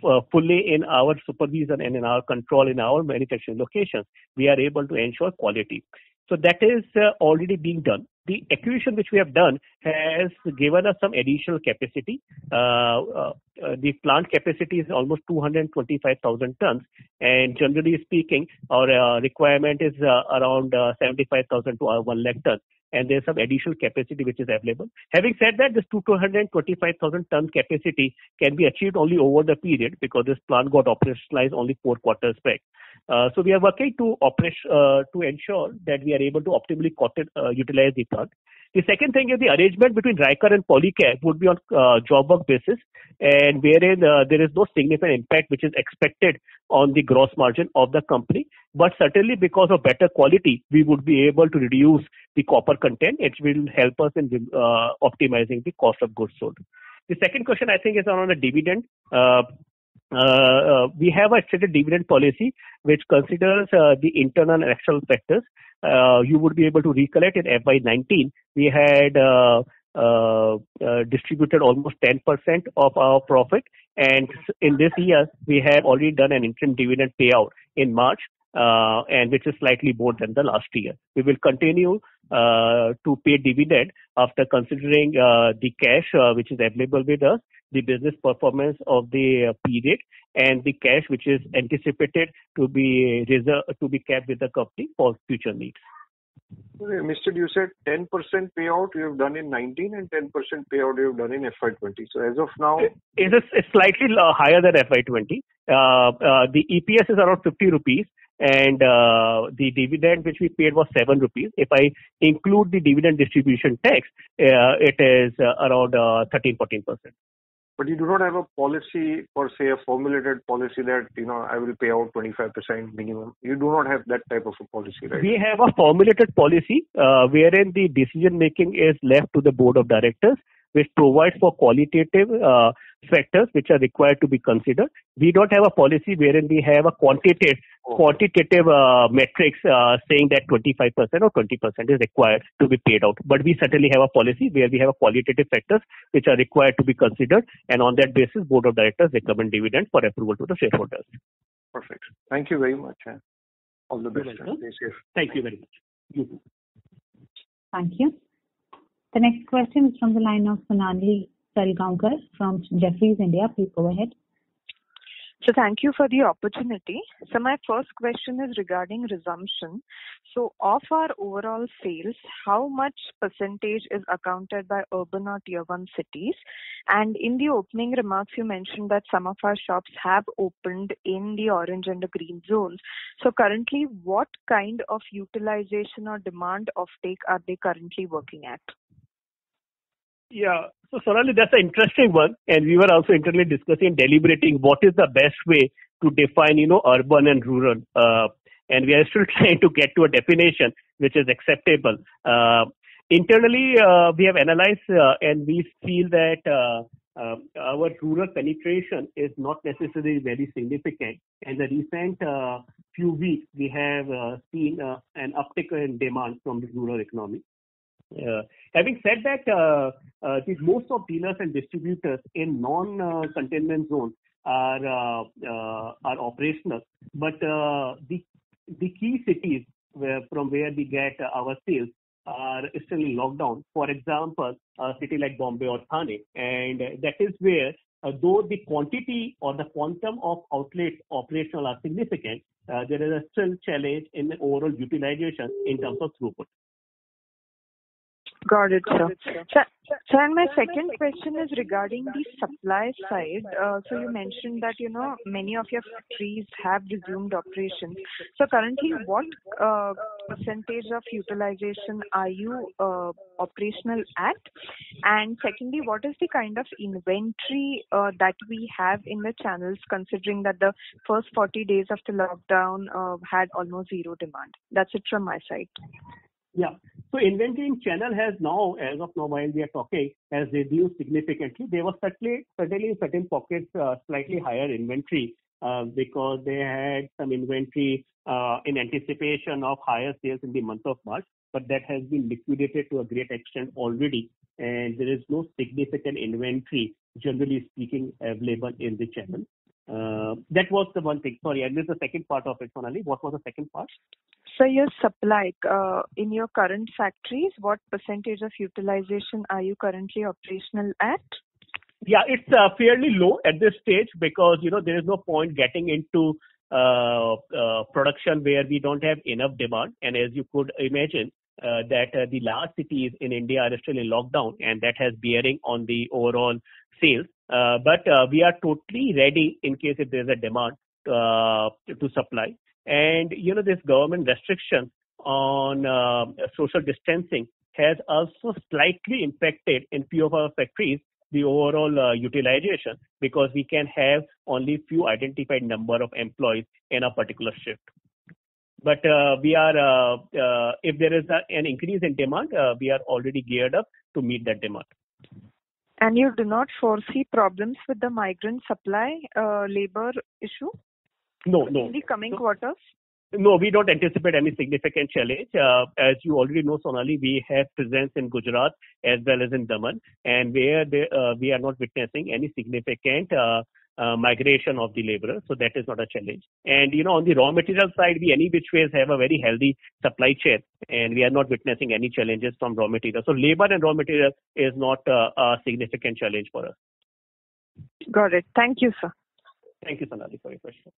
uh, fully in our supervision and in our control in our manufacturing locations, we are able to ensure quality. So that is uh, already being done. The acquisition which we have done has given us some additional capacity. Uh, uh, uh the plant capacity is almost 225,000 tons, and generally speaking, our requirement is around 75,000 to 1 lakh tons and there's some additional capacity which is available. Having said that, this 225,000 ton capacity can be achieved only over the period because this plant got operationalized only four quarters back. Uh, so we are working to uh, to ensure that we are able to optimally uh, utilize the plant. The second thing is the arrangement between Ryker and Polycab would be on uh, job work basis, and wherein uh, there is no significant impact which is expected on the gross margin of the company. But certainly because of better quality, we would be able to reduce the copper content. It will help us in uh, optimizing the cost of goods sold. The second question I think is on the dividend. Uh, uh, uh, we have a stated dividend policy which considers uh, the internal and external factors. Uh, you would be able to recollect in FY19 we had uh, uh, distributed almost 10% of our profit, and in this year we have already done an interim dividend payout in March, and which is slightly more than the last year. We will continue to pay dividend after considering the cash which is available with us the business performance of the uh, period and the cash which is anticipated to be reserved to be kept with the company for future needs. Mr. You said 10% payout you have done in 19 and 10% payout you have done in FY20. So as of now, it is slightly higher than FY20. Uh, uh, the EPS is around 50 rupees and uh, the dividend which we paid was 7 rupees. If I include the dividend distribution tax, uh, it is uh, around 13 14%. But you do not have a policy or say a formulated policy that you know I will pay out 25% minimum. You do not have that type of a policy, right? We have a formulated policy uh, wherein the decision making is left to the board of directors, which provides for qualitative uh, factors which are required to be considered. We don't have a policy wherein we have a quantitative quantitative uh, metrics uh, saying that 25% or 20% is required to be paid out. But we certainly have a policy where we have a qualitative factors which are required to be considered, and on that basis, board of directors recommend dividend for approval to the shareholders. Perfect. Thank you very much. All the best. Thank you very much. You Thank you. The next question is from the line of Sonali Salgaonkar from Jefferies India. Please go ahead. So thank you for the opportunity. So my first question is regarding resumption. So of our overall sales, how much percentage is accounted by urban or tier one cities? And in the opening remarks, you mentioned that some of our shops have opened in the orange and the green zones. So currently, what kind of utilization or demand of take are they currently working at? Yeah. So Sonali, that's an interesting one. And we were also internally discussing, deliberating what is the best way to define, you know, urban and rural. Uh, and we are still trying to get to a definition which is acceptable. Uh, internally, uh, we have analyzed uh, and we feel that uh, uh, our rural penetration is not necessarily very significant. In the recent few weeks, we have seen an uptick in demand from the rural economy. Uh, having said that, uh, uh, most of dealers and distributors in non-containment zones are are operational, but the key cities from where we get our sales are still in lockdown. For example, a city like Bombay or Thane, and that is where uh, though the quantity or the quantum of outlets operational are significant, uh, there is a still challenge in the overall utilization in terms of throughput. Got it, sir. And my second question is regarding the supply side. Uh, so you mentioned that, you know, many of your factories have resumed operations. So currently, what uh, percentage of utilization are you uh, operational at? And secondly, what is the kind of inventory uh, that we have in the channels, considering that the first 40 days of the lockdown uh, had almost zero demand? That's it from my side. Yeah. So inventory in channel has now, as of now, while we are talking, has reduced significantly. There was certainly, certainly in certain pockets, uh, slightly higher inventory uh, because they had some inventory uh, in anticipation of higher sales in the month of March, but that has been liquidated to a great extent already, and there is no significant inventory, generally speaking, available in the channel. Uh, that was the one thing. Sorry, I missed the second part of it, Sonali. What was the second part? So your supply in your current factories, what percentage of utilization are you currently operational at? Yeah, it's uh, fairly low at this stage because, you know, there is no point getting into uh, uh, production where we don't have enough demand. And as you could imagine, uh, that the large cities in India are still in lockdown, and that has bearing on the overall sales. Uh, But uh, we are totally ready in case if there's a demand uh, to supply. And, you know, this government restriction on uh, social distancing has also slightly impacted in few of our factories, the overall uh, utilization, because we can have only few identified number of employees in a particular shift. But uh, we are, if there is an increase in demand, we are already geared up to meet that demand. And you do not foresee problems with the migrant supply, labor issue? No, no. In the coming quarters? No, we don't anticipate any significant challenge. Uh, as you already know, Sonali, we have presence in Gujarat as well as in Daman, and where uh, we are not witnessing any significant uh, migration of the laborers, so that is not a challenge. And, you know, on the raw material side, we any which ways have a very healthy supply chain, and we are not witnessing any challenges from raw material. So labor and raw material is not a significant challenge for us. Got it. Thank you, sir. Thank you, Sonali, for your question.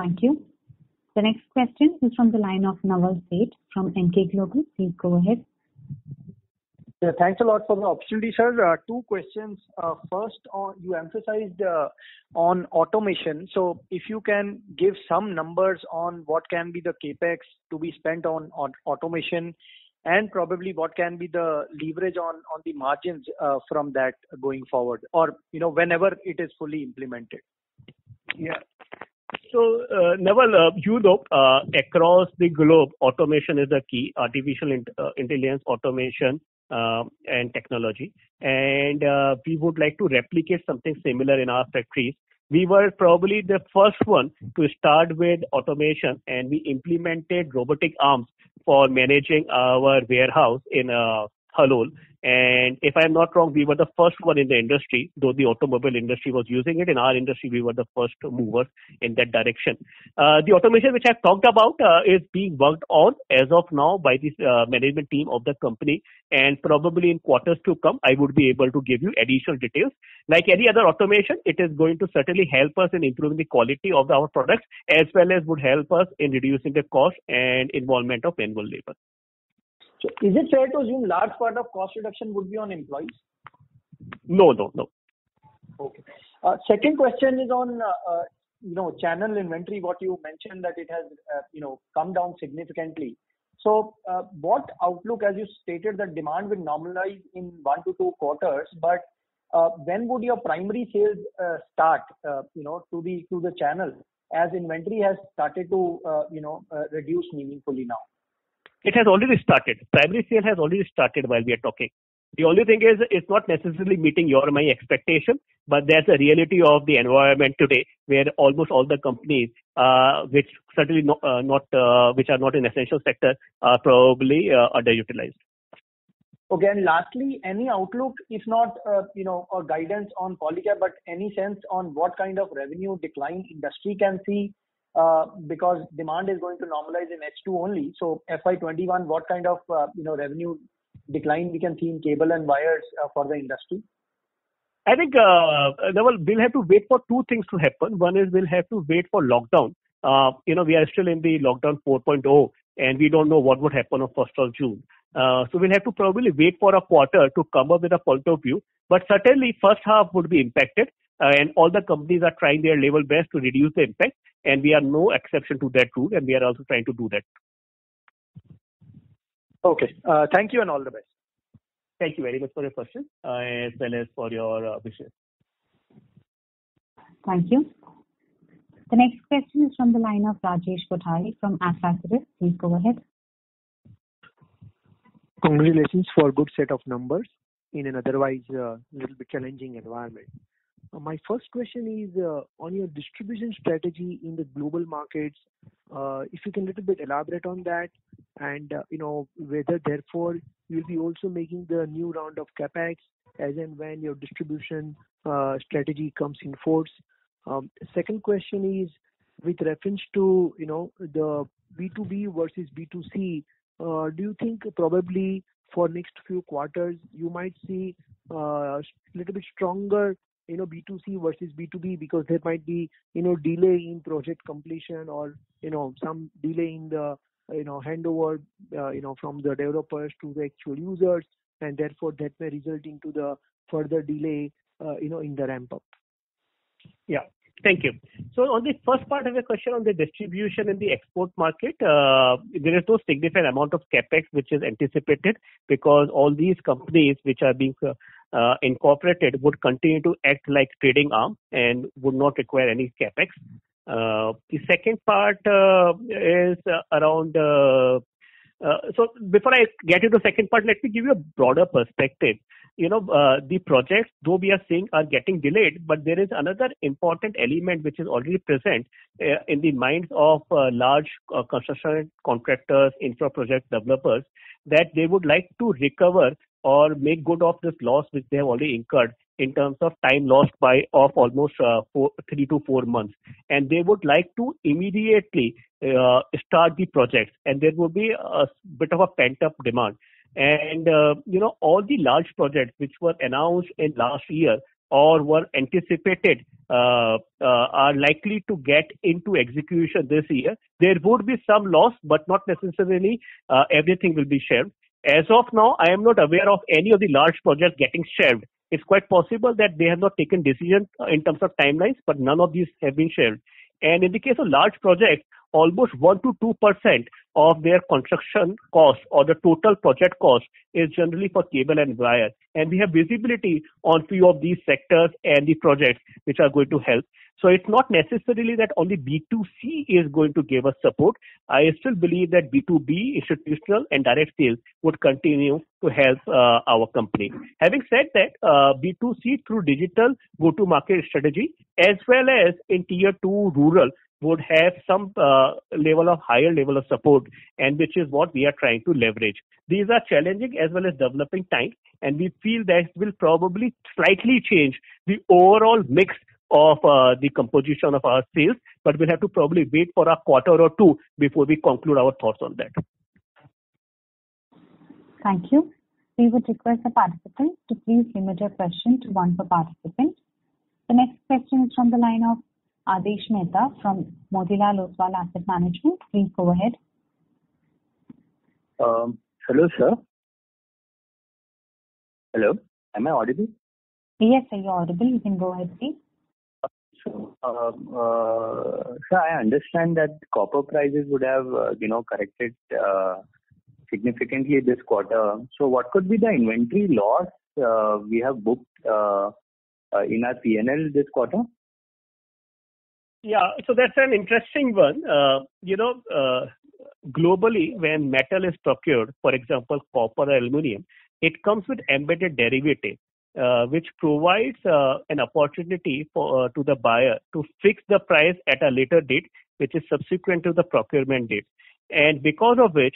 Thank you. The next question is from the line of Naval Seth from Emkay Global. Please go ahead. Yeah, thanks a lot for the opportunity, sir. Uh, two questions. Uh, first, uh, you emphasized on automation. So if you can give some numbers on what can be the CapEx to be spent on automation, and probably what can be the leverage on the margins from that going forward, or, you know, whenever it is fully implemented. Yeah. So, uh, Naval, uh, you know, uh, across the globe, automation is a key, artificial uh, intelligence, automation, um, and technology. And, we would like to replicate something similar in our factories. We were probably the first one to start with automation, and we implemented robotic arms for managing our warehouse in Halol. And if I'm not wrong, we were the first one in the industry, though the automobile industry was using it. In our industry, we were the first movers in that direction. Uh, The automation which I've talked about uh, is being worked on as of now by this management team of the company, and probably in quarters to come, I would be able to give you additional details. Like any other automation, it is going to certainly help us in improving the quality of our products, as well as would help us in reducing the cost and involvement of manual labor. So is it fair to assume large part of cost reduction would be on employees? No, no, no. Okay. Uh, Second question is on, uh, uh you know, channel inventory, what you mentioned that it has, uh, you know, come down significantly. So, uh, what outlook, as you stated, that demand will normalize in one to two quarters, but, when would your primary sales start, you know, to the to the channel, as inventory has started to, you know, reduce meaningfully now? It has already started. Primary sale has already started while we are talking. The only thing is, it's not necessarily meeting your or my expectation, but there's a reality of the environment today, where almost all the companies, uh, which certainly uh, not, uh, which are not in essential sector, are probably underutilized. Okay. And lastly, any outlook, if not, you know, a guidance on Polycab, but any sense on what kind of revenue decline industry can see, because demand is going to normalize in H2 only. So FY21, what kind of, you know, revenue decline we can see in cable and wires, for the industry? I think, Naval, we'll have to wait for two things to happen. One is we'll have to wait for lockdown. Uh, You know, we are still in the lockdown 4.0, and we don't know what would happen on first of June. Uh, So we'll have to probably wait for a quarter to come up with a point of view. But certainly, first half would be impacted, Uh, and all the companies are trying their level best to reduce the impact, and we are no exception to that rule, and we are also trying to do that. Okay. Uh, thank you, and all the best. Thank you very much for your question, uh, as well as for your wishes. Thank you. The next question is from the line of Rajesh Kothari from AlfAccurate. Please go ahead. Congratulations for a good set of numbers in an otherwise little bit challenging environment. Uh, my first question is uh, on your distribution strategy in the global markets. Uh, if you can little bit elaborate on that and, you know, whether therefore you'll be also making the new round of CapEx as and when your distribution strategy comes in force. Um, second question is with reference to, you know, the B2B versus B2C, do you think probably for next few quarters you might see a little bit stronger, you know, B2C versus B2B because there might be, you know, delay in project completion or, you know, some delay in the, you know, handover, uh, you know, from the developers to the actual users, and therefore that may result into the further delay, uh, you know, in the ramp up? Yeah. Thank you. So on the first part of the question on the distribution in the export market, uh, there is no significant amount of CapEx which is anticipated because all these companies which are being uh, Uh, incorporated would continue to act like trading arm and would not require any CapEx. Uh, The second part uh, is uh, around. Uh, so before I get into the second part, let me give you a broader perspective. You know, the projects, though we are seeing are getting delayed, but there is another important element which is already present in the minds of large construction contractors, infra project developers, that they would like to recover or make good of this loss which they have already incurred in terms of time lost by of almost uh, three to four months. And they would like to immediately uh, start the projects, and there will be a bit of a pent-up demand. And uh, you know, all the large projects which were announced in last year or were anticipated are likely to get into execution this year. There would be some loss, but not necessarily everything will be shelved. As of now, I am not aware of any of the large projects getting shelved. It's quite possible that they have not taken decisions uh, in terms of timelines, but none of these have been shelved. And in the case of large projects, almost 1 to 2% of their construction cost or the total project cost is generally for cable and wire. And we have visibility on few of these sectors and the projects which are going to help. So it's not necessarily that only B2C is going to give us support. I still believe that B2B, institutional and direct sales would continue to help uh, our company. Having said that, uh, B2C through digital go-to-market strategy as well as in tier two rural would have some uh level of higher level of support and which is what we are trying to leverage. These are challenging as well as developing times, and we feel that will probably slightly change the overall mix of uh, the composition of our sales, but we'll have to probably wait for a quarter or two before we conclude our thoughts on that. Thank you. We would request the participants to please limit your question to one per participant. The next question is from the line of Aadesh Mehta from Motilal Oswal Asset Management. Please go ahead. Um, hello, sir. Hello, am I audible? Yes, sir, you're audible. You can go ahead, please. So, um, uh, Sir, I understand that copper prices would have, uh, you know, corrected uh, significantly this quarter. So, what could be the inventory loss we have booked in our P&L this quarter? Yeah. So that's an interesting one. Uh, you know, uh, globally, when metal is procured, for example, copper or aluminum, it comes with embedded derivative, uh, which provides an opportunity for to the buyer to fix the price at a later date, which is subsequent to the procurement date. And because of which,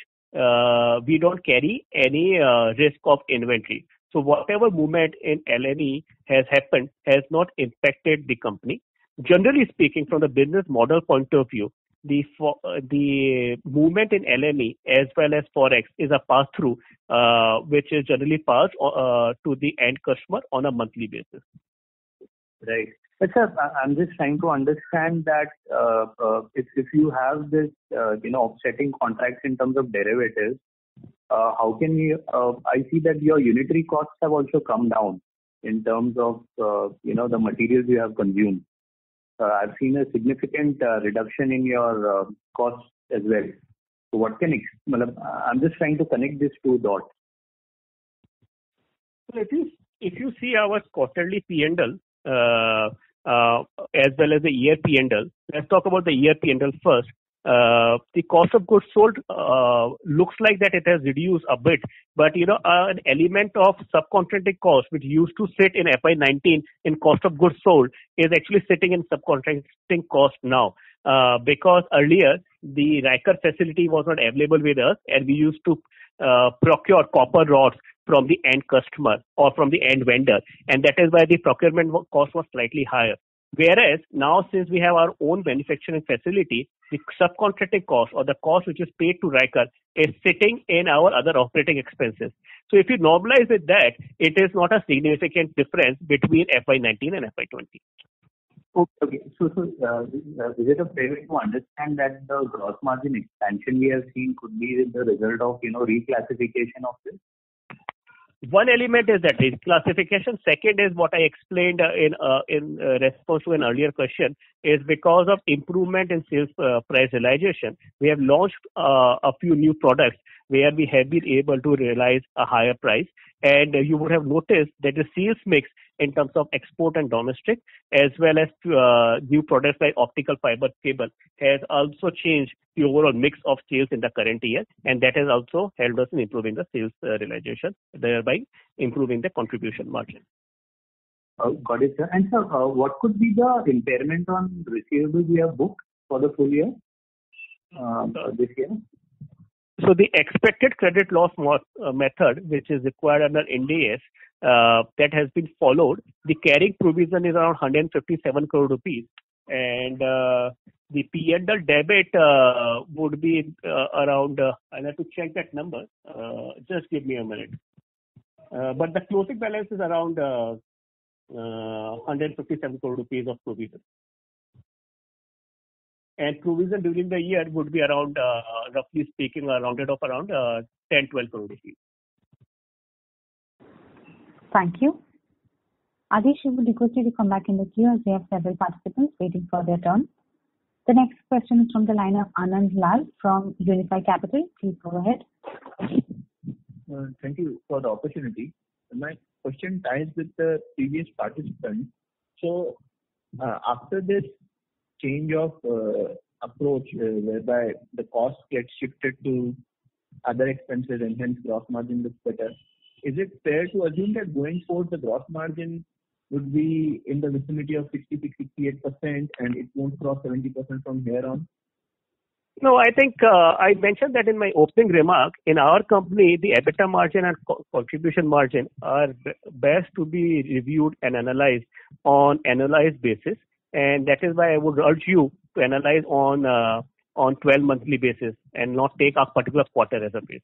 we don't carry any risk of inventory. So whatever movement in LME has happened has not impacted the company. Generally speaking, from the business model point of view, the uh, the movement in LME as well as Forex is a pass-through, uh, which is generally passed uh, to the end customer on a monthly basis. Right. Sir, I'm just trying to understand that, if you have this, you know, offsetting contracts in terms of derivatives, how can you? I see that your unitary costs have also come down in terms of, you know, the materials you have consumed. I've seen a significant reduction in your costs as well. So what can I'm just trying to connect these two dots. So if you if you see our quarterly P&L uh, uh, as well as the year P&L, let's talk about the year P&L first. Uh, the cost of goods sold uh, looks like that it has reduced a bit, but you know, uh, an element of subcontracting cost, which used to sit in FY 19 in cost of goods sold, is actually sitting in subcontracting cost now. Because earlier, the Ryker facility was not available with us, and we used to procure copper rods from the end customer or from the end vendor, and that is why the procurement cost was slightly higher. Whereas now, since we have our own manufacturing facility, the subcontracting cost or the cost which is paid to Ryker is sitting in our other operating expenses. So if you normalize with that, it is not a significant difference between FY 19 and FY 20. Okay. So, so uh, is it a fair way to understand that the gross margin expansion we have seen could be the result of you know reclassification of this? One element is that reclassification. Second is what I explained uh, in uh, in uh, response to an earlier question is because of improvement in sales uh, price realization. We have launched uh, a few new products where we have been able to realize a higher price. And you would have noticed that the sales mix in terms of export and domestic, as well as uh, new products like optical fiber cable, has also changed the overall mix of sales in the current year, and that has also helped us in improving the sales uh, realization, thereby improving the contribution margin. Uh, got it, sir. And sir, uh, what could be the impairment on receivables we have booked for the full year um, this year? So the expected credit loss uh, method, which is required under uh, that has been followed. The carrying provision is around 157 crore rupees, and uh, the P&L debit uh, would be uh, around. Uh, I'll have to check that number. just give me a minute. but the closing balance is around 157 crore rupees of provision and provision during the year would be around, uh, roughly speaking, rounded off around uh, 10, 12 crore rupees. Thank you. Aadesh, we would request you to come back in the queue as we have several participants waiting for their turn. The next question is from the line of Anand Lal from Unifi Capital. Please go ahead. Uh, thank you for the opportunity. My question ties with the previous participant. So, uh, after this change of uh, approach whereby the cost gets shifted to other expenses and hence gross margin looks better. Is it fair to assume that going forward, the gross margin would be in the vicinity of 66%-68%, and it won't cross 70% from here on? No, I think uh, I mentioned that in my opening remark. In our company, the EBITDA margin and co- contribution margin are best to be reviewed and analyzed on annualized basis and that is why I would urge you to analyze on uh, on 12 monthly basis and not take a particular quarter as a base.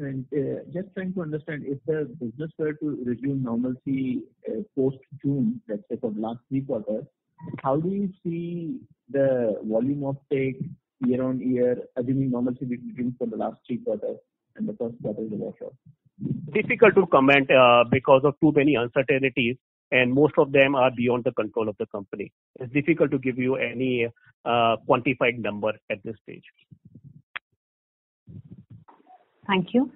And uh, just trying to understand, if the business were to resume normalcy uh, post June, let's say for the last three quarters, how do you see the volume of take year on year, assuming normalcy resumes for the last three quarters and the first quarter is washout? Difficult to comment uh, because of too many uncertainties and most of them are beyond the control of the company. It's difficult to give you any quantified number at this stage. Thank you.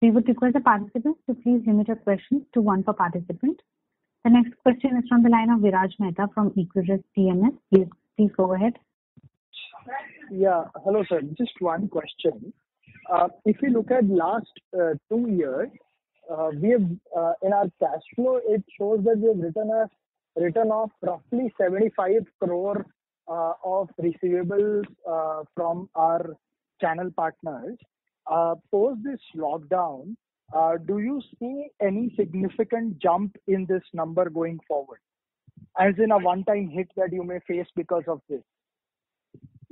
We would request the participants to please limit your questions to one per participant. The next question is from the line of Viraj Mehta from Equirus PMS. Please, please go ahead. Yeah. Hello, sir. Just one question. Uh, if you look at last uh, two years, uh, we have in our cash flow, it shows that we have written a written off roughly 75 crore of receivables from our channel partners. Post this lockdown, do you see any significant jump in this number going forward, as in a one-time hit that you may face because of this?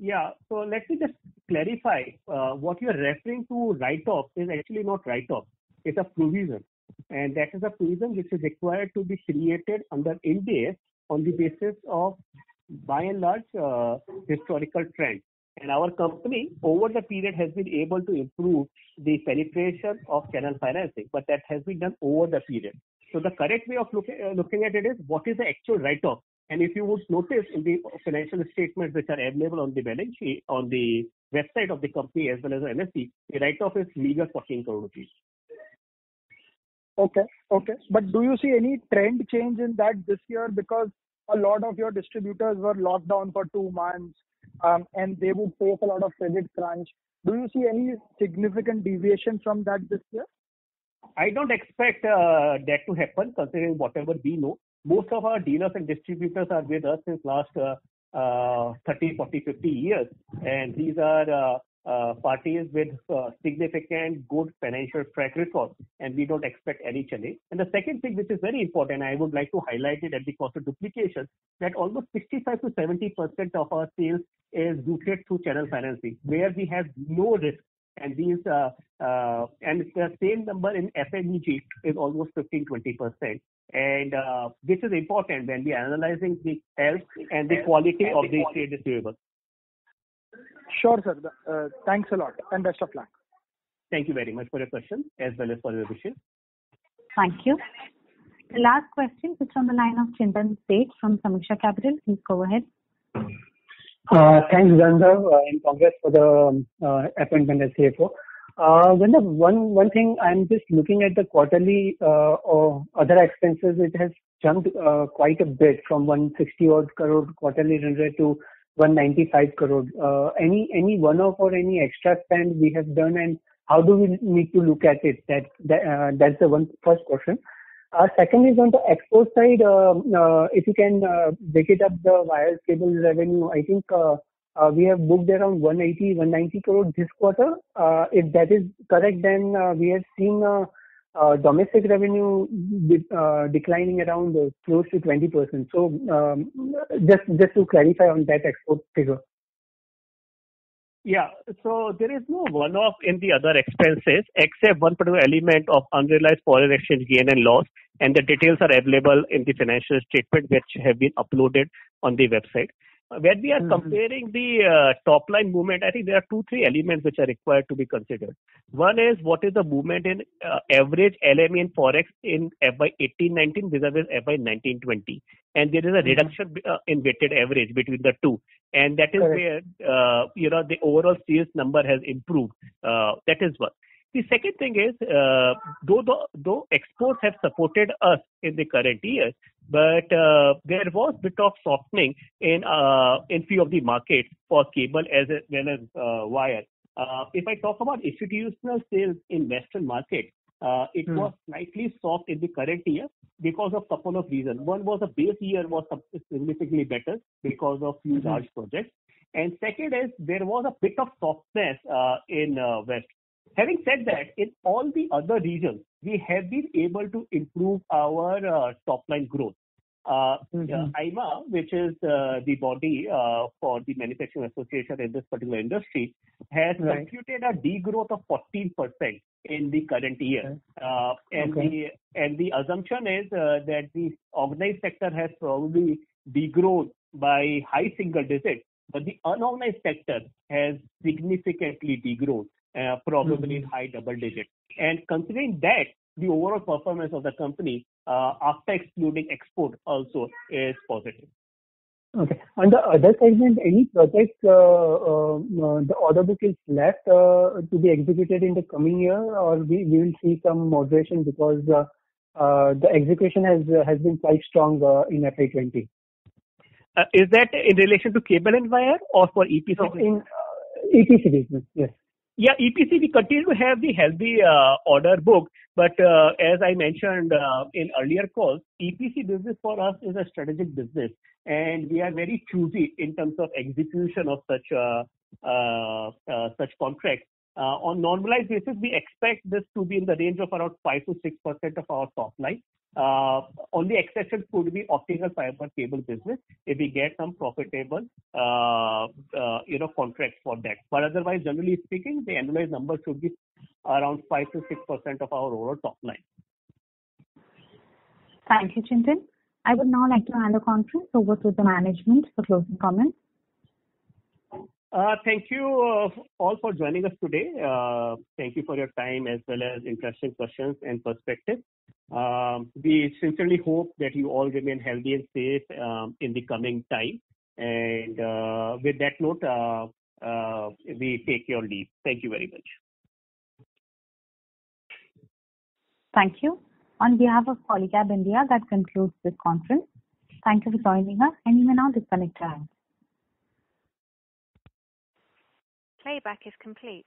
Yeah. So let me just clarify. Uh, What you're referring to write-off is actually not write-off It's a provision. And that is a provision which is required to be created under Ind on the basis of, by and large, uh, historical trend. And our company, over the period, has been able to improve the penetration of channel financing, but that has been done over the period. So the correct way of looking, uh, looking at it is what is the actual write-off. And if you would notice in the financial statements which are available on the balance sheet, on the website of the company as well as the NSE, the write-off is meager 14 crore rupees. Okay. Okay. But do you see any trend change in that this year? Because a lot of your distributors were locked down for two months, um, and they would face a lot of credit crunch. Do you see any significant deviation from that this year? I don't expect uh, that to happen considering whatever we know. Most of our dealers and distributors are with us since last uh, uh, 30, 40, 50 years. And these are uh, parties with uh, significant good financial track record, and we don't expect any challenge. And the second thing, which is very important, I would like to highlight it at the cost of duplication, that almost 65 to 70 percent of our sales is routed through channel financing, where we have no risk. And these uh, uh, and the same number in FMEG is almost 15 20 percent. And uh, this is important when we are analyzing the health and the quality of the trade receivables. Sure, sir. Uh, thanks a lot, and best of luck. Thank you very much for your question as well as for your wishes. Thank you. The last question is from the line of Chintan Seth from Sameeksha Capital. Please go ahead. Uh, thanks, Gandharv, uh, and congrats for the um, uh, appointment as CFO. Uh, Gandharv, one one thing I'm just looking at the quarterly uh, or other expenses, it has jumped uh, quite a bit from 160 odd crore quarterly run rate to 195 crore. Uh, Any any one-off or any extra spend we have done, and how do we need to look at it? Uh, That's the one first question. Uh, Second is on the export side, um, if you can break it up the wires cable revenue, I think we have booked around 180 190 crore this quarter. If that is correct, then we have seen uh, domestic revenue uh, declining around uh, close to 20%. So um, just just to clarify on that export figure. Yeah. So there is no one-off in the other expenses except one particular element of unrealized foreign exchange gain and loss, and the details are available in the financial statement which have been uploaded on the website. When we are mm-hmm. comparing the uh, top line movement, I think there are two, three elements which are required to be considered. One is what is the movement in uh, average LME and Forex in FY 18-19 vis-a-vis FY 19-20. And there is a mm-hmm. reduction uh, in weighted average between the two. And that is Correct. where, uh, you know, the overall sales number has improved. Uh, that is one. The second thing is, uh, though, though, though exports have supported us in the current year, but uh, there was bit of softening in uh, in few of the markets for cable as well as uh, wire. Uh, if I talk about institutional sales in Western market, uh, it hmm. was slightly soft in the current year because of couple of reasons. One was the base year was significantly better because of few hmm. large projects. And second is there was a bit of softness uh, in uh, West. Having said that, in all the other regions, we have been able to improve our uh, top line growth. Uh, mm-hmm. IEEMA, which is uh, the body uh, for the manufacturing association in this particular industry, has right. computed a degrowth of 14% in the current year. Uh, and okay. the and the assumption is uh, that the organized sector has probably degrown by high single digit, but the unorganized sector has significantly degrown uh, probably in mm-hmm. high double digit. And considering that, the overall performance of the company uh, after excluding export also is positive. Okay. On the other segment, any projects uh, uh, uh the order book is left uh, to be executed in the coming year, or we, will see some moderation because uh, the execution has has been quite strong in FY20. is that in relation to cable and wire or for EPC? In EPC business, yes. Yeah, EPC, we continue to have the healthy uh, order book, but uh, as I mentioned uh, in earlier calls, EPC business for us is a strategic business, and we are very choosy in terms of execution of such such contracts. On normalized basis, we expect this to be in the range of around 5 to 6 percent of our top line. Uh, only exception could be optical fiber cable business if we get some profitable, uh, uh, you know, contracts for that. But otherwise, generally speaking, the annualized number should be around 5 to 6 percent of our overall top line. Thank you, Chintan. I would now like to hand the conference over to the management for closing comments. Uh, thank you uh, all for joining us today. Uh, thank you for your time as well as interesting questions and perspective. Um, we sincerely hope that you all remain healthy and safe um, in the coming time. And uh, with that note, uh, uh, we take your leave. Thank you very much. Thank you. On behalf of Polycab India, that concludes this conference. Thank you for joining us, and you may now disconnect your lines. Playback is complete.